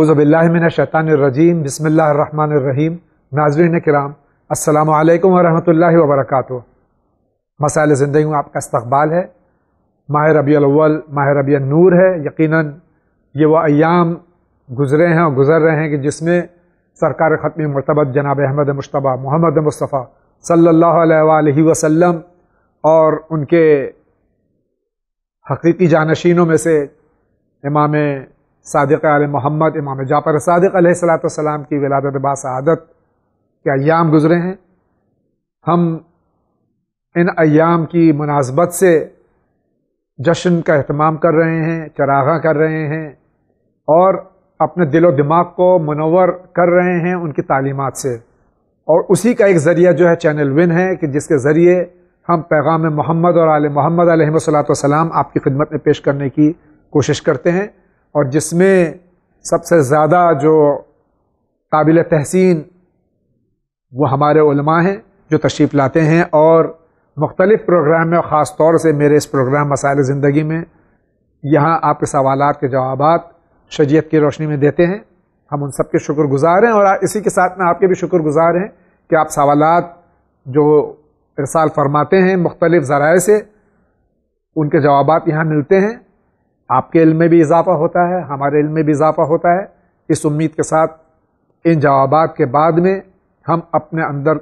اعوذ باللہ من الشیطان الرجیم، بسم اللہ الرحمن الرحیم، ناظرین کرام، السلام علیکم ورحمۃ اللہ وبرکاتہ۔ مسائل زندگی میں آپ کا استقبال ہے۔ ماہ ربیع الاول، ماہ ربیع النور ہے۔ یقیناً یہ وہ ایام گزرے ہیں اور گزر رہے ہیں کہ جس میں سرکار ختمی مرتبت جناب احمد مشتبہ محمد مصطفیٰ صلی اللہ علیہ وآلہ وسلم اور ان کے حقیقی جانشینوں میں سے امام صادق علیہ محمد، امام جعفر صادق علیہ السلاۃ والسلام کی ولادت با سعادت کے ایام گزرے ہیں۔ ہم ان ایام کی مناسبت سے جشن کا اہتمام کر رہے ہیں، چراغاں کر رہے ہیں اور اپنے دل و دماغ کو منور کر رہے ہیں ان کی تعلیمات سے۔ اور اسی کا ایک ذریعہ جو ہے چینل ون ہے کہ جس کے ذریعے ہم پیغام محمد اور علیہ محمد علیہ صلاۃ والسلام آپ کی خدمت میں پیش کرنے کی کوشش کرتے ہیں۔ اور جس میں سب سے زیادہ جو قابل تحسین وہ ہمارے علماء ہیں جو تشریف لاتے ہیں اور مختلف پروگرام میں خاص طور سے میرے اس پروگرام مسائل زندگی میں یہاں آپ کے سوالات کے جوابات شریعت کی روشنی میں دیتے ہیں۔ ہم ان سب کے شکر گزار ہیں اور اسی کے ساتھ میں آپ کے بھی شکر گزار ہیں کہ آپ سوالات جو ارسال فرماتے ہیں مختلف ذرائع سے ان کے جوابات یہاں ملتے ہیں۔ آپ کے علم میں بھی اضافہ ہوتا ہے، ہمارے علم میں بھی اضافہ ہوتا ہے۔ اس امید کے ساتھ ان جوابات کے بعد میں ہم اپنے اندر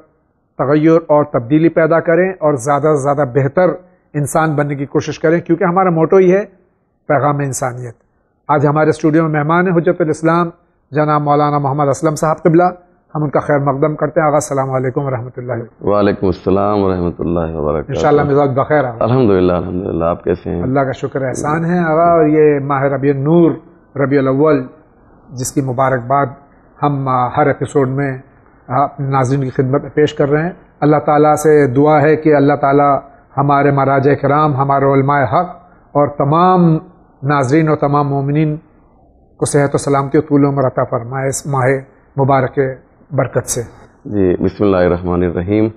تغیر اور تبدیلی پیدا کریں اور زیادہ سے زیادہ بہتر انسان بننے کی کوشش کریں، کیونکہ ہمارا موٹو ہی ہے، پیغام انسانیت۔ آج ہمارے اسٹوڈیو میں مہمان ہیں حجت الاسلام، جناب مولانا محمد اسلم صاحب قبلہ۔ ہم ان کا خیر مقدم کرتے ہیں۔ آغا السلام علیکم ورحمۃ اللہ وعلیکم السلام ورحمۃ اللہ وبرکاتہ۔ ان شاء اللہ مزاج بخیر۔ آغا الحمد للہ الحمد للہ آپ کیسے ہیں؟ اللہ کا شکر احسان ہے۔ آغا اور یہ ماہ ربیع نور ربیع الاول جس کی مبارکباد ہم ہر ایپیسوڈ میں ناظرین کی خدمت میں پیش کر رہے ہیں۔ اللہ تعالیٰ سے دعا ہے کہ اللہ تعالیٰ ہمارے مہاراج کرام ہمارے علماء حق اور تمام ناظرین اور تمام مومنین کو صحت و سلامتی و طول و مرتع فرمائے۔ اس ماہ مبارک برکت سے۔ جی بسم اللہ الرحمن الرحیم۔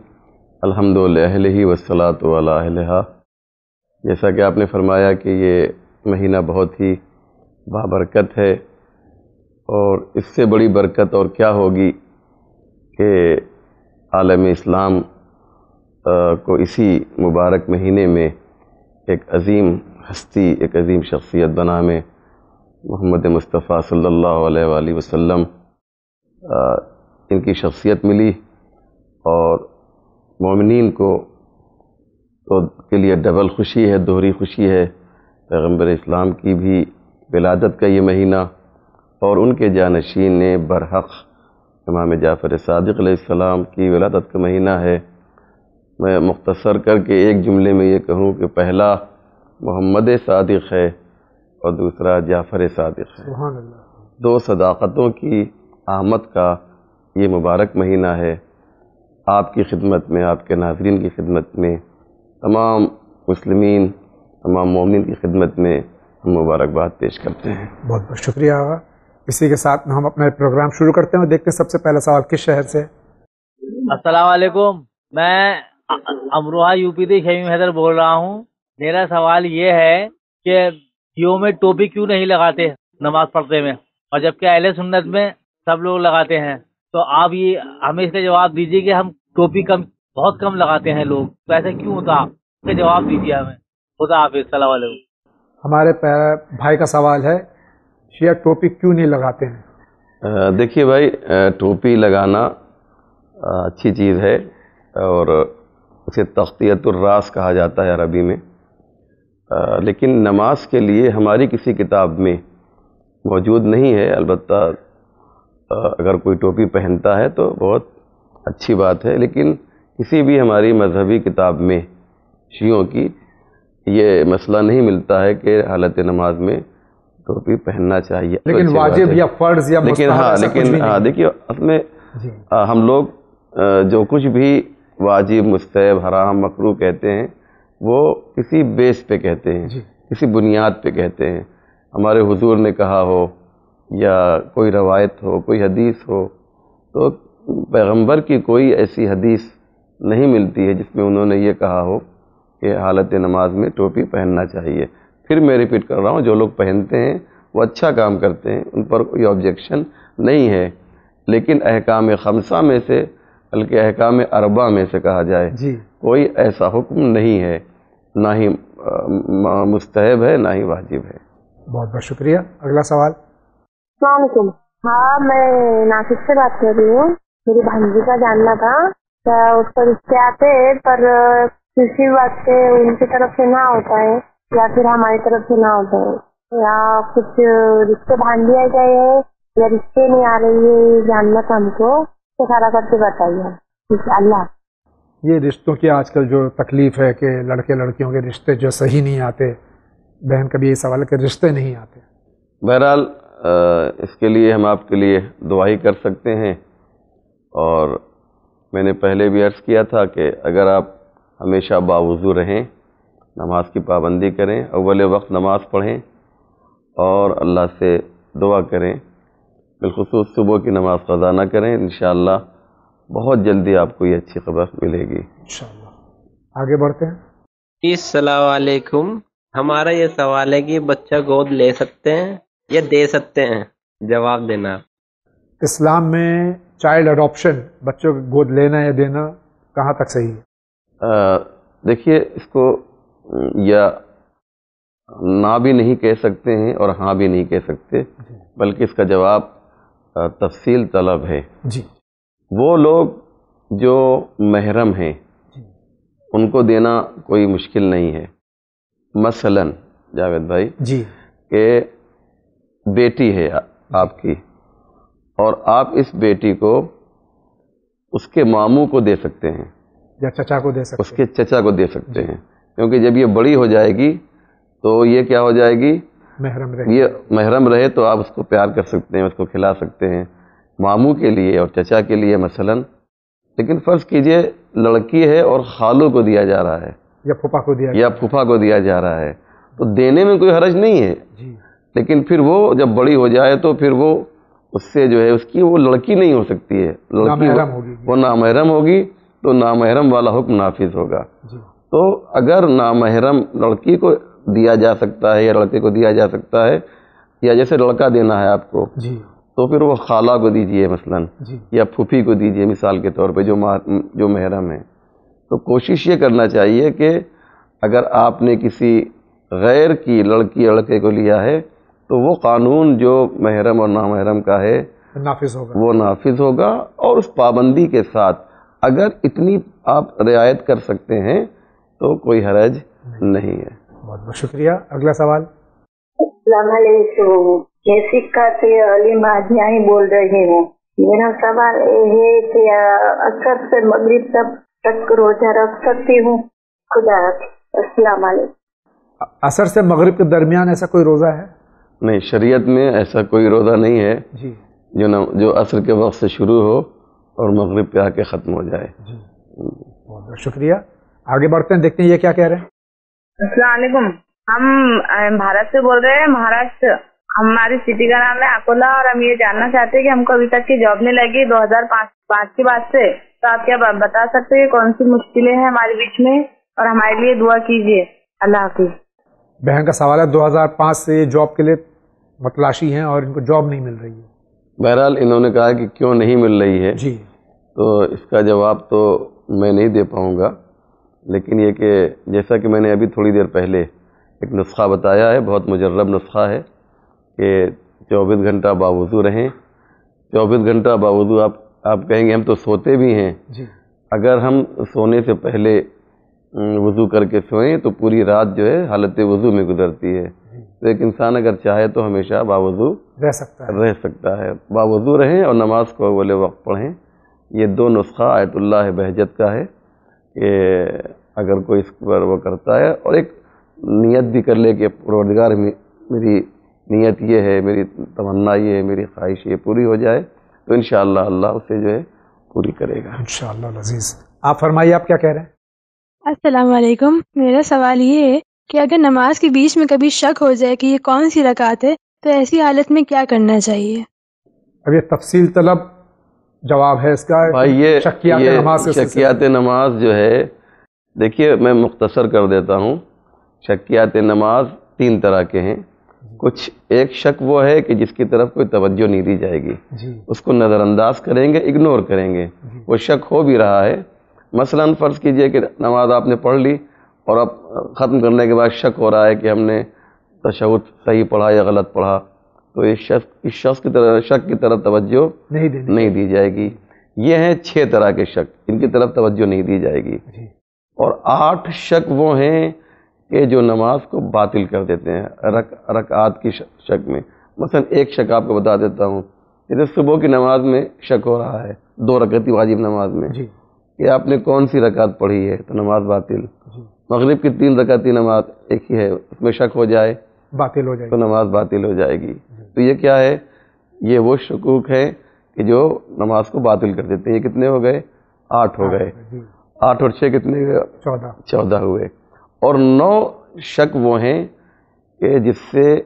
الحمد للہ وسلاۃ علیہ جیسا کہ آپ نے فرمایا کہ یہ مہینہ بہت ہی بابرکت ہے اور اس سے بڑی برکت اور کیا ہوگی کہ عالم اسلام کو اسی مبارک مہینے میں ایک عظیم ہستی، ایک عظیم شخصیت بنا میں محمد مصطفیٰ صلی اللہ علیہ وآلہ وسلم ان کی شخصیت ملی اور مومنین کو تو کے لیے ڈبل خوشی ہے دوہری خوشی ہے۔ پیغمبر اسلام کی بھی ولادت کا یہ مہینہ اور ان کے جانشین نے برحق امام جعفر صادق علیہ السلام کی ولادت کا مہینہ ہے۔ میں مختصر کر کے ایک جملے میں یہ کہوں کہ پہلا محمد صادق ہے اور دوسرا جعفر صادق ہے۔ سبحان اللہ۔ دو صداقتوں کی آمد کا یہ مبارک مہینہ ہے آپ کی خدمت میں آپ کے ناظرین کی خدمت میں تمام مسلمین تمام مومنین کی خدمت میں ہم مبارکباد پیش کرتے ہیں۔ بہت بہت شکریہ۔ آغا اسی کے ساتھ ہم اپنا پروگرام شروع کرتے ہیں دیکھتے ہیں سب سے پہلا سوال کس شہر سے؟ السلام علیکم۔ میں امروہہ یو پی دی شمیم حیدر بول رہا ہوں۔ میرا سوال یہ ہے کہ دیو میں ٹوپی کیوں نہیں لگاتے نماز پڑھتے میں؟ اور جبکہ اہل سنت میں سب لوگ لگاتے ہیں۔ تو آپ یہ ہمیں اس کا جواب دیجیے کہ ہم ٹوپی کم بہت کم لگاتے ہیں لوگ۔ تو ایسا کیوں ہوتا؟ اس کا جواب دیجیے ہمیں۔ خدا حافظ السلام علیکم۔ ہمارے بھائی کا سوال ہے شیعہ ٹوپی کیوں نہیں لگاتے ہیں؟ دیکھیے بھائی ٹوپی لگانا اچھی چیز ہے اور اسے تختیت الراس کہا جاتا ہے عربی میں۔ لیکن نماز کے لیے ہماری کسی کتاب میں موجود نہیں ہے البتہ اگر کوئی ٹوپی پہنتا ہے تو بہت اچھی بات ہے لیکن کسی بھی ہماری مذہبی کتاب میں شیعوں کی یہ مسئلہ نہیں ملتا ہے کہ حالت نماز میں ٹوپی پہننا چاہیے۔ لیکن واجب یا فرض یا لیکن ہاں لیکن ہاں دیکھیے اصل میں ہم لوگ جو کچھ بھی واجب مستعب حرام مکرو کہتے ہیں وہ کسی بیس پہ کہتے ہیں کسی بنیاد پہ کہتے ہیں۔ ہمارے حضور نے کہا ہو یا کوئی روایت ہو کوئی حدیث ہو تو پیغمبر کی کوئی ایسی حدیث نہیں ملتی ہے جس میں انہوں نے یہ کہا ہو کہ حالت نماز میں ٹوپی پہننا چاہیے۔ پھر میں ریپیٹ کر رہا ہوں جو لوگ پہنتے ہیں وہ اچھا کام کرتے ہیں ان پر کوئی آبجیکشن نہیں ہے۔ لیکن احکام خمسہ میں سے بلکہ احکام اربع میں سے کہا جائے جی۔ کوئی ایسا حکم نہیں ہے۔ نہ ہی مستحب ہے نہ ہی واجب ہے۔ بہت بہت شکریہ۔ اگلا سوال۔ السلام علیکم۔ ہاں میں ناسک سے بات کر رہی ہوں۔ میری بھانجی کا جاننا تھا۔ اس پر رشتے آتے پر کسی بات سے ان کی طرف سے نہ ہوتا ہے یا پھر ہماری طرف سے نہ ہوتا ہے۔ یا کچھ رشتے باندھ دیا گئے ہیں یا رشتے نہیں آ رہی ہے جاننا تھا ہم کو۔ تو سارا کر کے بتائیے۔ اللہ۔ یہ رشتوں کی آج کل جو تکلیف ہے کہ لڑکے لڑکیوں کے رشتے جو صحیح نہیں آتے بہن کا بھی یہ سوال ہے کہ رشتے نہیں آتے۔ بہرحال اس کے لیے ہم آپ کے لیے دعائی کر سکتے ہیں۔ اور میں نے پہلے بھی عرض کیا تھا کہ اگر آپ ہمیشہ باوضو رہیں نماز کی پابندی کریں اول وقت نماز پڑھیں اور اللہ سے دعا کریں بالخصوص صبح کی نماز قضا نہ کریں انشاءاللہ بہت جلدی آپ کو یہ اچھی خبر ملے گی۔ انشاءاللہ۔ آگے بڑھتے ہیں۔ جی السلام علیکم۔ ہمارا یہ سوال ہے کہ بچہ گود لے سکتے ہیں؟ یا دے سکتے ہیں۔ جواب دینا۔ اسلام میں چائلڈ اڈاپشن بچوں کو گود لینا یا دینا کہاں تک صحیح؟ ہے دیکھیے اس کو یا نہ بھی نہیں کہہ سکتے ہیں اور ہاں بھی نہیں کہہ سکتے بلکہ اس کا جواب تفصیل طلب ہے۔ جی۔ وہ لوگ جو محرم ہیں ان کو دینا کوئی مشکل نہیں ہے۔ مثلا جاوید بھائی جی۔ کہ بیٹی ہے آپ کی اور آپ اس بیٹی کو اس کے ماموں کو دے سکتے ہیں۔ یا چچا کو دے سکتے اس کے چچا کو دے سکتے ہیں۔ کیونکہ جب یہ بڑی ہو جائے گی تو یہ کیا ہو جائے گی؟ محرم رہے۔ یہ محرم رہے تو آپ اس کو پیار کر سکتے ہیں اس کو کھلا سکتے ہیں۔ ماموں کے لیے اور چچا کے لیے مثلا۔ لیکن فرض کیجیے لڑکی ہے اور خالو کو دیا جا رہا ہے۔ یا پھوپا کو دیا یا پھوپھا کو دیا جا رہا ہے۔ تو دینے میں کوئی حرج نہیں ہے۔ جی۔ لیکن پھر وہ جب بڑی ہو جائے تو پھر وہ اس سے جو ہے اس کی وہ لڑکی نہیں ہو سکتی ہے۔ لڑکی نامحرم ہوگی۔ وہ نامحرم ہوگی تو نامحرم والا حکم نافذ ہوگا۔ جی۔ تو اگر نامحرم لڑکی کو دیا جا سکتا ہے یا لڑکے کو دیا جا سکتا ہے یا جیسے لڑکا دینا ہے آپ کو جی۔ تو پھر وہ خالہ کو دیجیے مثلا جی۔ یا پھوپھی کو دیجیے مثال کے طور پہ جو جو محرم ہے تو کوشش یہ کرنا چاہیے کہ اگر آپ نے کسی غیر کی لڑکی لڑکے کو لیا ہے تو وہ قانون جو محرم اور نامحرم کا ہے نافذ ہوگا۔ وہ نافذ ہوگا اور اس پابندی کے ساتھ اگر اتنی آپ رعایت کر سکتے ہیں تو کوئی حرج نہیں ہے۔ بہت بہت شکریہ۔ اگلا سوال۔ السلام علیکم۔ جیسیکا سے علی مادیائی بول رہی ہوں میرا سوال یہ ہے کہ اکثر سے مغرب تک تک روزہ رکھ سکتی ہوں؟ خدا حافظ۔ السلام علیکم۔ اثر سے مغرب کے درمیان ایسا کوئی روزہ ہے؟ نہیں شریعت میں ایسا کوئی روزہ نہیں ہے جی۔ جو نہ جو عصر کے وقت سے شروع ہو اور مغرب پہ آ کے ختم ہو جائے۔ جی۔ بہت بہت شکریہ۔ آگے بڑھتے ہیں دیکھتے ہیں یہ کیا کہہ رہے ہیں۔ السلام علیکم۔ ہم بھارت سے بول رہے ہیں مہاراشٹر۔ ہماری سٹی کا نام ہے اکولا اور ہم یہ جاننا چاہتے ہیں کہ ہم کو ابھی تک کی جاب نہیں لگی دو ہزار پانچ کے بعد سے۔ تو آپ کیا بتا سکتے ہیں کون سی مشکلیں ہیں ہمارے بیچ میں؟ اور ہمارے لیے دعا کیجیے۔ اللہ حافظ۔ بہن کا سوال ہے دو ہزار پانچ سے جاب کے لیے متلاشی ہیں اور ان کو جاب نہیں مل رہی ہے۔ بہرحال انہوں نے کہا کہ کیوں نہیں مل رہی ہے؟ جی۔ تو اس کا جواب تو میں نہیں دے پاؤں گا لیکن یہ کہ جیسا کہ میں نے ابھی تھوڑی دیر پہلے ایک نسخہ بتایا ہے بہت مجرب نسخہ ہے کہ چوبیس گھنٹہ باوضو رہیں۔ چوبیس گھنٹہ باوضو آپ آپ کہیں گے ہم تو سوتے بھی ہیں۔ جی۔ اگر ہم سونے سے پہلے وضو کر کے سوئیں تو پوری رات جو ہے حالت وضو میں گزرتی ہے۔ تو ایک انسان اگر چاہے تو ہمیشہ باوضو رہ سکتا ہے۔ رہ سکتا ہے۔ باوضو رہیں اور نماز کو اول وقت پڑھیں۔ یہ دو نسخہ آیت اللہ بہجت کا ہے کہ اگر کوئی اس پر وہ کرتا ہے اور ایک نیت بھی کر لے کہ پروردگار می- میری نیت یہ ہے میری تمنا یہ ہے میری خواہش یہ پوری ہو جائے تو انشاءاللہ اللہ اسے جو ہے پوری کرے گا۔ انشاءاللہ العزیز۔ آپ فرمائیے آپ کیا کہہ رہے ہیں؟ السلام علیکم۔ میرا سوال یہ ہے کہ اگر نماز کے بیچ میں کبھی شک ہو جائے کہ یہ کون سی رکعت ہے تو ایسی حالت میں کیا کرنا چاہیے؟ اب یہ تفصیل طلب جواب ہے اس کا بھائی یہ شکیات یہ نماز شکیات نماز جو ہے دیکھیے میں مختصر کر دیتا ہوں۔ شکیات نماز تین طرح کے ہیں۔ کچھ ایک شک وہ ہے کہ جس کی طرف کوئی توجہ نہیں دی جائے گی۔ جی۔ اس کو نظر انداز کریں گے اگنور کریں گے۔ وہ شک ہو بھی رہا ہے۔ مثلا فرض کیجیے کہ نماز آپ نے پڑھ لی اور اب ختم کرنے کے بعد شک ہو رہا ہے کہ ہم نے تشہد صحیح پڑھا یا غلط پڑھا تو اس شخص اس شخص کی طرف شک کی طرف توجہ نہیں دینی نہیں دی جائے گی۔ یہ ہیں چھ طرح کے شک ان کی طرف توجہ نہیں دی جائے گی۔ جی۔ اور آٹھ شک وہ ہیں کہ جو نماز کو باطل کر دیتے ہیں رک رکعات کی شک میں۔ مثلا ایک شک آپ کو بتا دیتا ہوں جیسے صبح کی نماز میں شک ہو رہا ہے دو رکعتی واجب نماز میں۔ جی۔ کہ آپ نے کون سی رکعت پڑھی ہے تو نماز باطل؟ جی۔ مغرب کی تین رکعتی نماز ایک ہی ہے اس میں شک ہو جائے باطل ہو جائے تو نماز باطل ہو جائے گی۔ تو یہ کیا ہے؟ یہ وہ شکوک ہے کہ جو نماز کو باطل کر دیتے ہیں۔ یہ کتنے ہو گئے؟ آٹھ ہو گئے۔ جی۔ آٹھ اور چھ کتنے ہوئے؟ چودہ۔ چودہ ہوئے۔ اور نو شک وہ ہیں کہ جس سے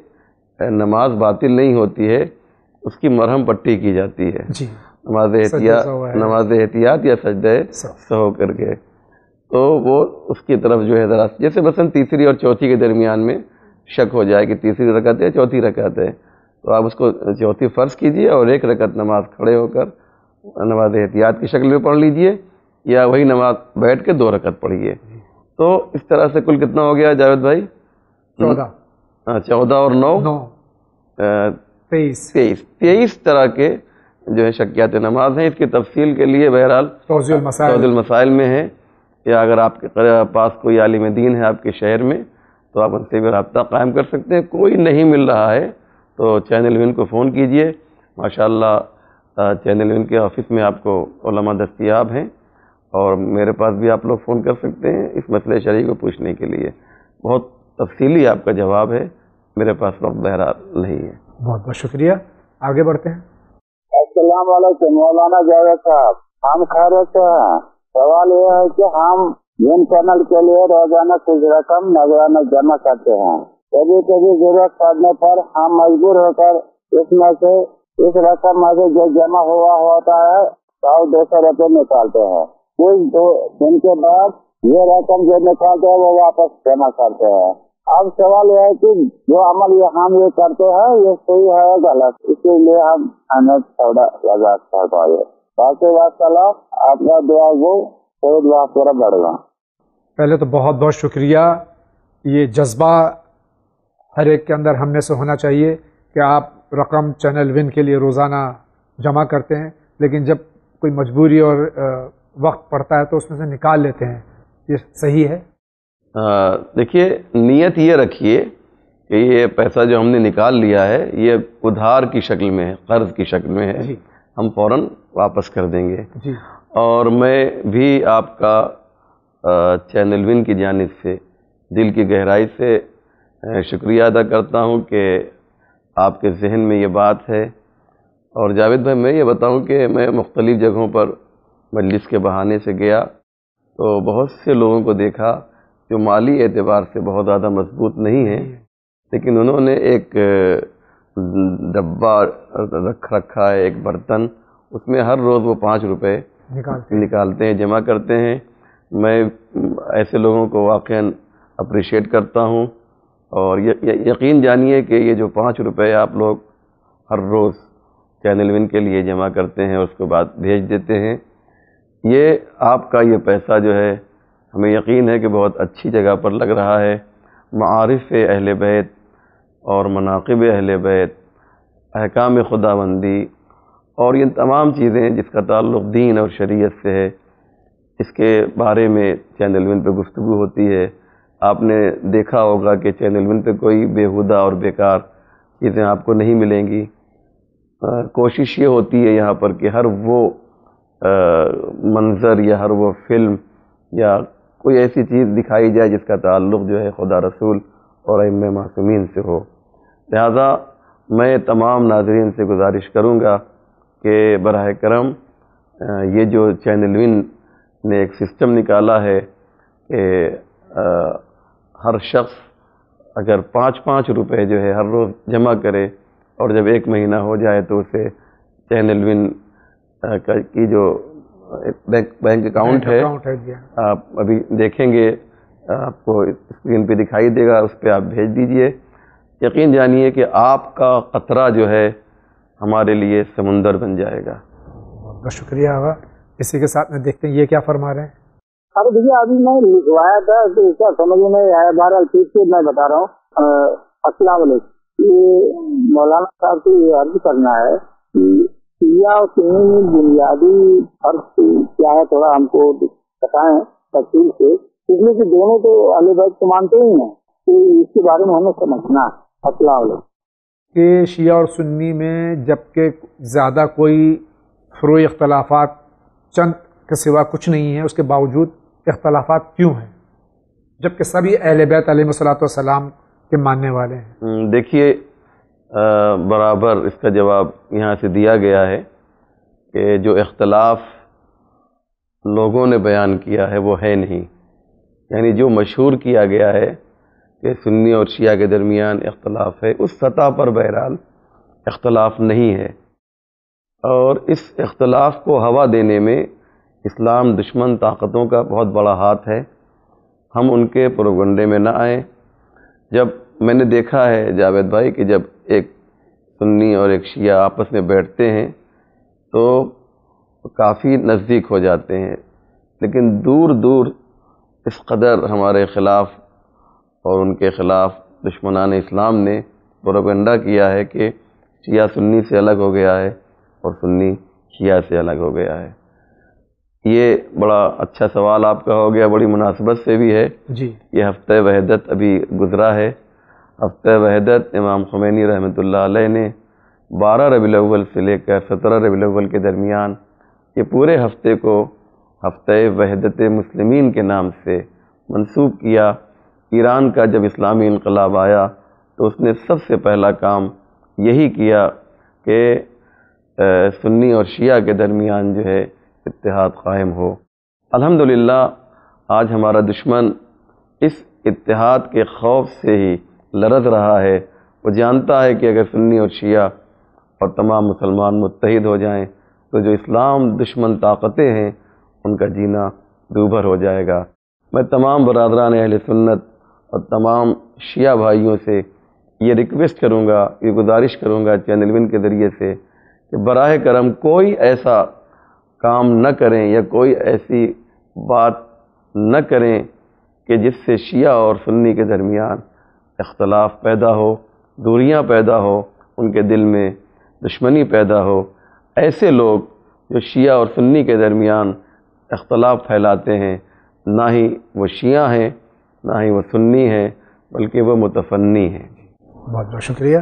نماز باطل نہیں ہوتی ہے اس کی مرہم پٹی کی جاتی ہے۔ جی۔ نماز احتیاط۔ نماز احتیاط یا سجدہ۔ سہو کر کے۔ تو وہ اس کی طرف جو ہے ذرا جیسے مثلاً تیسری اور چوتھی کے درمیان میں شک ہو جائے کہ تیسری رکعت ہے چوتھی رکعت ہے تو آپ اس کو چوتھی فرض کیجیے اور ایک رکعت نماز کھڑے ہو کر نماز احتیاط کی شکل میں پڑھ لیجیے یا وہی نماز بیٹھ کے دو رکعت پڑھیے تو اس طرح سے کل کتنا ہو گیا جاوید بھائی؟ چودہ۔ ہاں، چودہ اور نو۔ نو۔ تیئیس۔ تیئیس۔ تیئیس طرح کے جو ہے شکیات نماز ہیں۔ اس کی تفصیل کے لیے بہرحال المسائل۔ المسائل میں ہے یا اگر آپ کے پاس کوئی عالم دین ہے آپ کے شہر میں تو آپ ان سے بھی رابطہ قائم کر سکتے ہیں۔ کوئی نہیں مل رہا ہے تو چینل ون کو فون کیجیے۔ ماشاءاللہ چینل ون کے آفس میں آپ کو علماء دستیاب ہیں اور میرے پاس بھی آپ لوگ فون کر سکتے ہیں اس مسئلے شرعی کو پوچھنے کے لیے۔ بہت تفصیلی آپ کا جواب ہے میرے پاس وقت بہرحال نہیں ہے۔ بہت بہت شکریہ۔ آگے بڑھتے ہیں۔ السلام علیکم مولانا جاوید صاحب ہم خیریت سے ہیں۔ سوال یہ ہے کہ ہم جن چینل کے لیے روزانہ کچھ رقم نگرانہ جمع کرتے ہیں۔ کبھی کبھی ضرورت پڑنے پر ہم مجبور ہو کر اس میں سے اس رقم میں سے جو جمع ہوا ہوتا ہے، سو دو سو روپے نکالتے ہیں۔ کچھ دو دن کے بعد یہ رقم جو نکالتے ہیں، وہ واپس جمع کرتے ہیں۔ اب سوال یہ ہے کہ جو عمل یہ ہم یہ کرتے ہیں، یہ صحیح ہے غلط؟ اسی لیے ہم ہمیں تھوڑا وضاحت کر پائے باقی آپ کا دعا پورا بڑھ گا۔ پہلے تو بہت بہت شکریہ۔ یہ جذبہ ہر ایک کے اندر ہم میں سے ہونا چاہیے کہ آپ رقم چینل ون کے لیے روزانہ جمع کرتے ہیں لیکن جب کوئی مجبوری اور وقت پڑتا ہے تو اس میں سے نکال لیتے ہیں۔ یہ صحیح ہے؟ دیکھیے نیت یہ رکھیے کہ یہ پیسہ جو ہم نے نکال لیا ہے یہ ادھار کی شکل میں ہے قرض کی شکل میں ہے۔ جی۔ ہم فوراً واپس کر دیں گے۔ جی۔ اور میں بھی آپ کا چینل ون کی جانب سے دل کی گہرائی سے شکریہ ادا کرتا ہوں کہ آپ کے ذہن میں یہ بات ہے۔ اور جاوید بھائی میں یہ بتاؤں کہ میں مختلف جگہوں پر مجلس کے بہانے سے گیا تو بہت سے لوگوں کو دیکھا جو مالی اعتبار سے بہت زیادہ مضبوط نہیں ہیں لیکن انہوں نے ایک ڈبہ رکھ رکھا ہے ایک برتن۔ اس میں ہر روز وہ پانچ روپے نکال نکالتے ہیں جمع کرتے ہیں۔ میں ایسے لوگوں کو واقعا اپریشیٹ کرتا ہوں۔ اور یقین جانیے کہ یہ جو پانچ روپے آپ لوگ ہر روز چینل ون کے لیے جمع کرتے ہیں اس کے بعد بھیج دیتے ہیں۔ یہ آپ کا یہ پیسہ جو ہے ہمیں یقین ہے کہ بہت اچھی جگہ پر لگ رہا ہے۔ معارف اہل بیت اور مناقب اہل بیت احکام خدا بندی اور یہ تمام چیزیں جس کا تعلق دین اور شریعت سے ہے اس کے بارے میں چینل ون پہ گفتگو ہوتی ہے۔ آپ نے دیکھا ہوگا کہ چینل ون پہ کوئی بیہودہ اور بیکار چیزیں آپ کو نہیں ملیں گی۔ آ، کوشش یہ ہوتی ہے یہاں پر کہ ہر وہ آ، منظر یا ہر وہ فلم یا کوئی ایسی چیز دکھائی جائے جس کا تعلق جو ہے خدا رسول اور ام معصومین سے ہو۔ لہذا میں تمام ناظرین سے گزارش کروں گا کہ براہ کرم یہ جو چینل ون نے ایک سسٹم نکالا ہے کہ ہر شخص اگر پانچ پانچ روپے جو ہے ہر روز جمع کرے اور جب ایک مہینہ ہو جائے تو اسے چینل ون آ، کا- کی جو بینک بینک اکاؤنٹ ہے اکاؤنٹ ہے جی۔ آپ ابھی دیکھیں گے آپ کو اسکرین پہ دکھائی دے گا اس پہ آپ بھیج دیجیے۔ یقین جانیے کہ آپ کا قطرہ جو ہے ہمارے لیے سمندر بن جائے گا۔ بہت بہت شکریہ آغا اسی کے ساتھ میں دیکھتے ہیں یہ کیا فرما رہے ہیں؟ ارے بھیا ابھی میں لکھوایا تھا تو اس کا سمجھ میں نہیں آیا بہرحال پھر سے میں بتا رہا ہوں۔ السلام علیکم۔ یہ مولانا صاحب کو یہ عرض کرنا ہے کہ سنی بنیادی فرق کیا ہے تھوڑا ہم کو بتائیں تفصیل سے۔ اس لیے کہ دونوں تو اہل بیت کو مانتے ہی ہیں تو اس کے بارے میں ہمیں سمجھنا ہے۔ السلام علیکم۔ کہ شیعہ اور سنی میں جبکہ زیادہ کوئی فروئی اختلافات چند کے سوا کچھ نہیں ہے، اس کے باوجود اختلافات کیوں ہیں؟ جبکہ سبھی اہل بیت علیہ صلاۃ والسلام کے ماننے والے ہیں۔ دیکھیے برابر اس کا جواب یہاں سے دیا گیا ہے کہ جو اختلاف لوگوں نے بیان کیا ہے وہ ہے نہیں۔ یعنی جو مشہور کیا گیا ہے کہ سنی اور شیعہ کے درمیان اختلاف ہے، اس سطح پر بہرحال اختلاف نہیں ہے۔ اور اس اختلاف کو ہوا دینے میں اسلام دشمن طاقتوں کا بہت بڑا ہاتھ ہے۔ ہم ان کے پروگنڈے میں نہ آئیں۔ جب میں نے دیکھا ہے جاوید بھائی کہ جب ایک سنی اور ایک شیعہ آپس میں بیٹھتے ہیں تو کافی نزدیک ہو جاتے ہیں۔ لیکن دور دور اس قدر ہمارے خلاف اور ان کے خلاف دشمنان اسلام نے پروگنڈا کیا ہے کہ شیعہ سنی سے الگ ہو گیا ہے اور سنی شیعہ سے الگ ہو گیا ہے۔ یہ بڑا اچھا سوال آپ کا ہو گیا بڑی مناسبت سے بھی ہے۔ جی۔ یہ ہفتہ وحدت ابھی گزرا ہے۔ ہفتہ وحدت امام خمینی رحمۃ اللہ علیہ نے بارہ ربیع الاول سے لے کر سترہ ربیع الاول کے درمیان یہ پورے ہفتے کو ہفتہ وحدت مسلمین کے نام سے منسوب کیا۔ ایران کا جب اسلامی انقلاب آیا تو اس نے سب سے پہلا کام یہی کیا کہ سنی اور شیعہ کے درمیان جو ہے اتحاد قائم ہو۔ الحمدللہ، آج ہمارا دشمن اس اتحاد کے خوف سے ہی لرز رہا ہے۔ وہ جانتا ہے کہ اگر سنی اور شیعہ اور تمام مسلمان متحد ہو جائیں تو جو اسلام دشمن طاقتیں ہیں، ان کا جینا دوبھر ہو جائے گا۔ میں تمام برادران اہل سنت اور تمام شیعہ بھائیوں سے یہ ریکویسٹ کروں گا، یہ گزارش کروں گا چینل ون کے ذریعے سے کہ براہ کرم کوئی ایسا کام نہ کریں یا کوئی ایسی بات نہ کریں کہ جس سے شیعہ اور سنی کے درمیان اختلاف پیدا ہو، دوریاں پیدا ہو، ان کے دل میں دشمنی پیدا ہو۔ ایسے لوگ جو شیعہ اور سنی کے درمیان اختلاف پھیلاتے ہیں، نہ ہی وہ شیعہ ہیں۔ نہ ہی وہ سنی ہیں بلکہ وہ متفنی ہیں بہت بہت شکریہ۔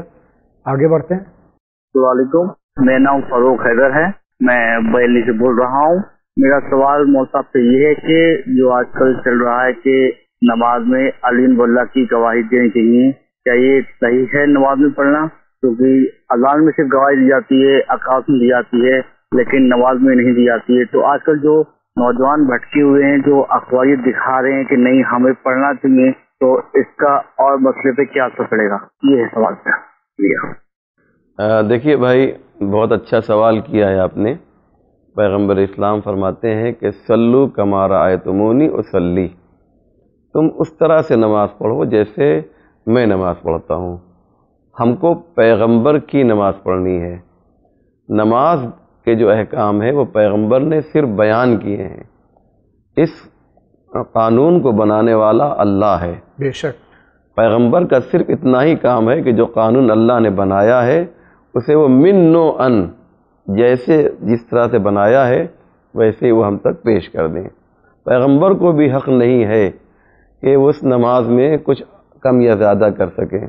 آگے بڑھتے ہیں۔ السلام علیکم۔ میرا نام فاروق حیدر ہے میں بریلی سے بول رہا ہوں۔ میرا سوال مول صاحب سے یہ ہے کہ جو آج کل چل رہا ہے کہ نماز میں علیم اللہ کی گواہی دینی چاہیے کیا یہ صحیح ہے نماز میں پڑھنا؟ کیونکہ اذان میں صرف گواہی دی جاتی ہے اقاص میں دی جاتی ہے لیکن نماز میں نہیں دی جاتی ہے۔ تو آج کل جو نوجوان بھٹکے ہوئے ہیں جو اخباریت دکھا رہے ہیں کہ نہیں، ہمیں پڑھنا چاہیے، تو اس کا اور مسئلے پہ کیا اثر پڑے گا؟ یہ ہے سوال کا جی ہاں۔ دیکھیے بھائی، بہت اچھا سوال کیا ہے آپ نے۔ پیغمبر اسلام فرماتے ہیں کہ سلو کمارا آئے تمونی اسلی تم اس طرح سے نماز پڑھو جیسے میں نماز پڑھتا ہوں۔ ہم کو پیغمبر کی نماز پڑھنی ہے۔ نماز کے جو احکام ہیں وہ پیغمبر نے صرف بیان کیے ہیں۔ اس قانون کو بنانے والا اللہ ہے۔ بے شک۔ پیغمبر کا صرف اتنا ہی کام ہے کہ جو قانون اللہ نے بنایا ہے اسے وہ من و ان جیسے جس طرح سے بنایا ہے ویسے وہ ہم تک پیش کر دیں۔ پیغمبر کو بھی حق نہیں ہے کہ وہ اس نماز میں کچھ کم یا زیادہ کر سکیں۔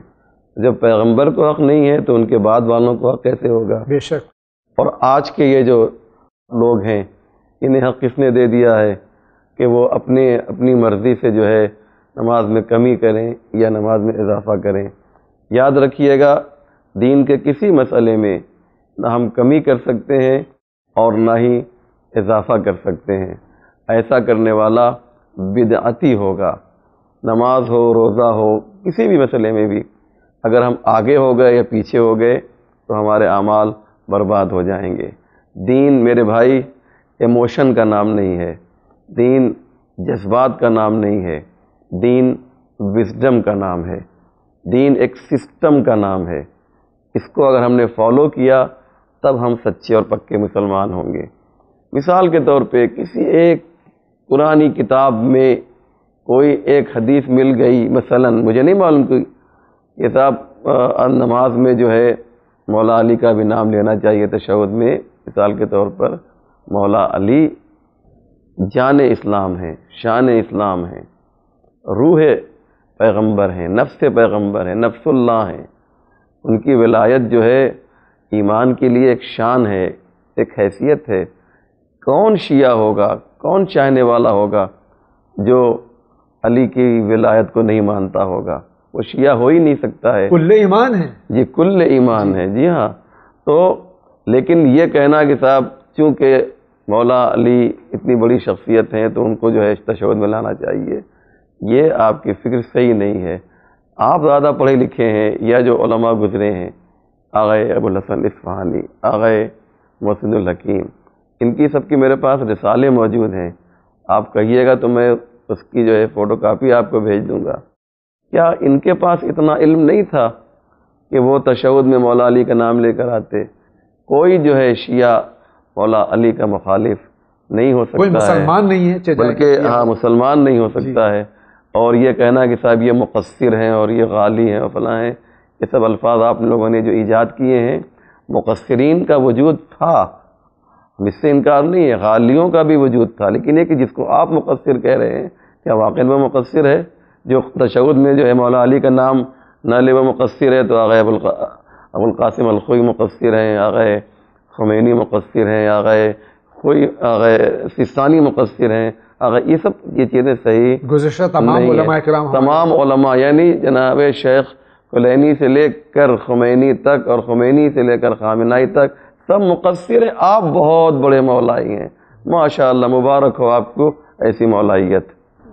جب پیغمبر کو حق نہیں ہے تو ان کے بعد والوں کو حق کیسے ہوگا؟ بے شک۔ اور آج کے یہ جو لوگ ہیں، انہیں حق کس نے دے دیا ہے کہ وہ اپنے، اپنی مرضی سے جو ہے نماز میں کمی کریں یا نماز میں اضافہ کریں؟ یاد رکھیے گا، دین کے کسی مسئلے میں نہ ہم کمی کر سکتے ہیں اور نہ ہی اضافہ کر سکتے ہیں۔ ایسا کرنے والا بدعتی ہوگا۔ نماز ہو، روزہ ہو، کسی بھی مسئلے میں بھی۔ اگر ہم آگے ہو گئے یا پیچھے ہو گئے تو ہمارے اعمال برباد ہو جائیں گے۔ دین میرے بھائی ایموشن کا نام نہیں ہے۔ دین جذبات کا نام نہیں ہے۔ دین وزڈم کا نام ہے۔ دین ایک سسٹم کا نام ہے۔ اس کو اگر ہم نے فالو کیا، تب ہم سچے اور پکے مسلمان ہوں گے۔ مثال کے طور پہ، کسی ایک پرانی کتاب میں کوئی ایک حدیث مل گئی، مثلا مجھے نہیں معلوم کوئی کتاب نماز میں جو ہے مولا علی کا بھی نام لینا چاہیے تشہد میں، مثال کے طور پر مولا علی جان اسلام ہے، شان اسلام ہے، روح پیغمبر ہیں نفس پیغمبر ہیں نفس اللہ ہیں ان کی ولایت جو ہے، ایمان کے لیے ایک شان ہے، ایک حیثیت ہے۔ کون شیعہ ہوگا، کون چاہنے والا ہوگا جو علی کی ولایت کو نہیں مانتا ہوگا؟ وہ شیعہ ہو ہی نہیں سکتا ہے۔ کل ایمان ہے۔ جی کل ایمان ہے۔ جی ہاں۔ تو لیکن یہ کہنا کہ صاحب چونکہ مولا علی اتنی بڑی شخصیت ہیں تو ان کو جو ہے تشود میں لانا چاہیے۔ یہ آپ کی فکر صحیح نہیں ہے۔ آپ زیادہ پڑھے لکھے ہیں یا جو علماء گزرے ہیں۔ آغائے ابوالحسن اصفہانی آغائے محسن الحکیم ان کی سب کی میرے پاس رسالے موجود ہیں۔ آپ کہیے گا تو میں اس کی جو ہے فوٹو کاپی آپ کو بھیج دوں گا۔ کیا ان کے پاس اتنا علم نہیں تھا کہ وہ تشود میں مولا علی کا نام لے کر آتے؟ کوئی جو ہے شیعہ مولا علی کا مخالف نہیں ہو سکتا کوئی مسلمان نہیں ہے بلکہ ہاں مسلمان نہیں ہو سکتا جی۔ ہے۔ اور یہ کہنا کہ صاحب یہ مقصر ہیں اور یہ غالی ہیں اور فلاں ہیں یہ سب الفاظ آپ لوگوں نے جو ایجاد کیے ہیں مقصرین کا وجود تھا۔ اس سے انکار نہیں ہے غالیوں کا بھی وجود تھا۔ لیکن یہ کہ جس کو آپ مقصر کہہ رہے ہیں کیا واقع میں مقصر ہے؟ جو تشود میں جو ہے مولا علی کا نام نہ لے وہ مقصر ہے تو آگئے ابو القاسم الخوئی مقصر ہیں آگئے خمینی مقصر ہیں آگئے کوئی سستانی مقصر ہیں اگر یہ سب یہ چیزیں صحیح گزشتہ تمام علماء کرام تمام علماء یعنی جناب شیخ کلینی سے لے کر خمینی تک اور خمینی سے لے کر خامنائی تک سب مقصر ہیں۔ آپ بہت بڑے مولائی ہیں۔ ماشاء اللہ مبارک ہو آپ کو ایسی مولائیت۔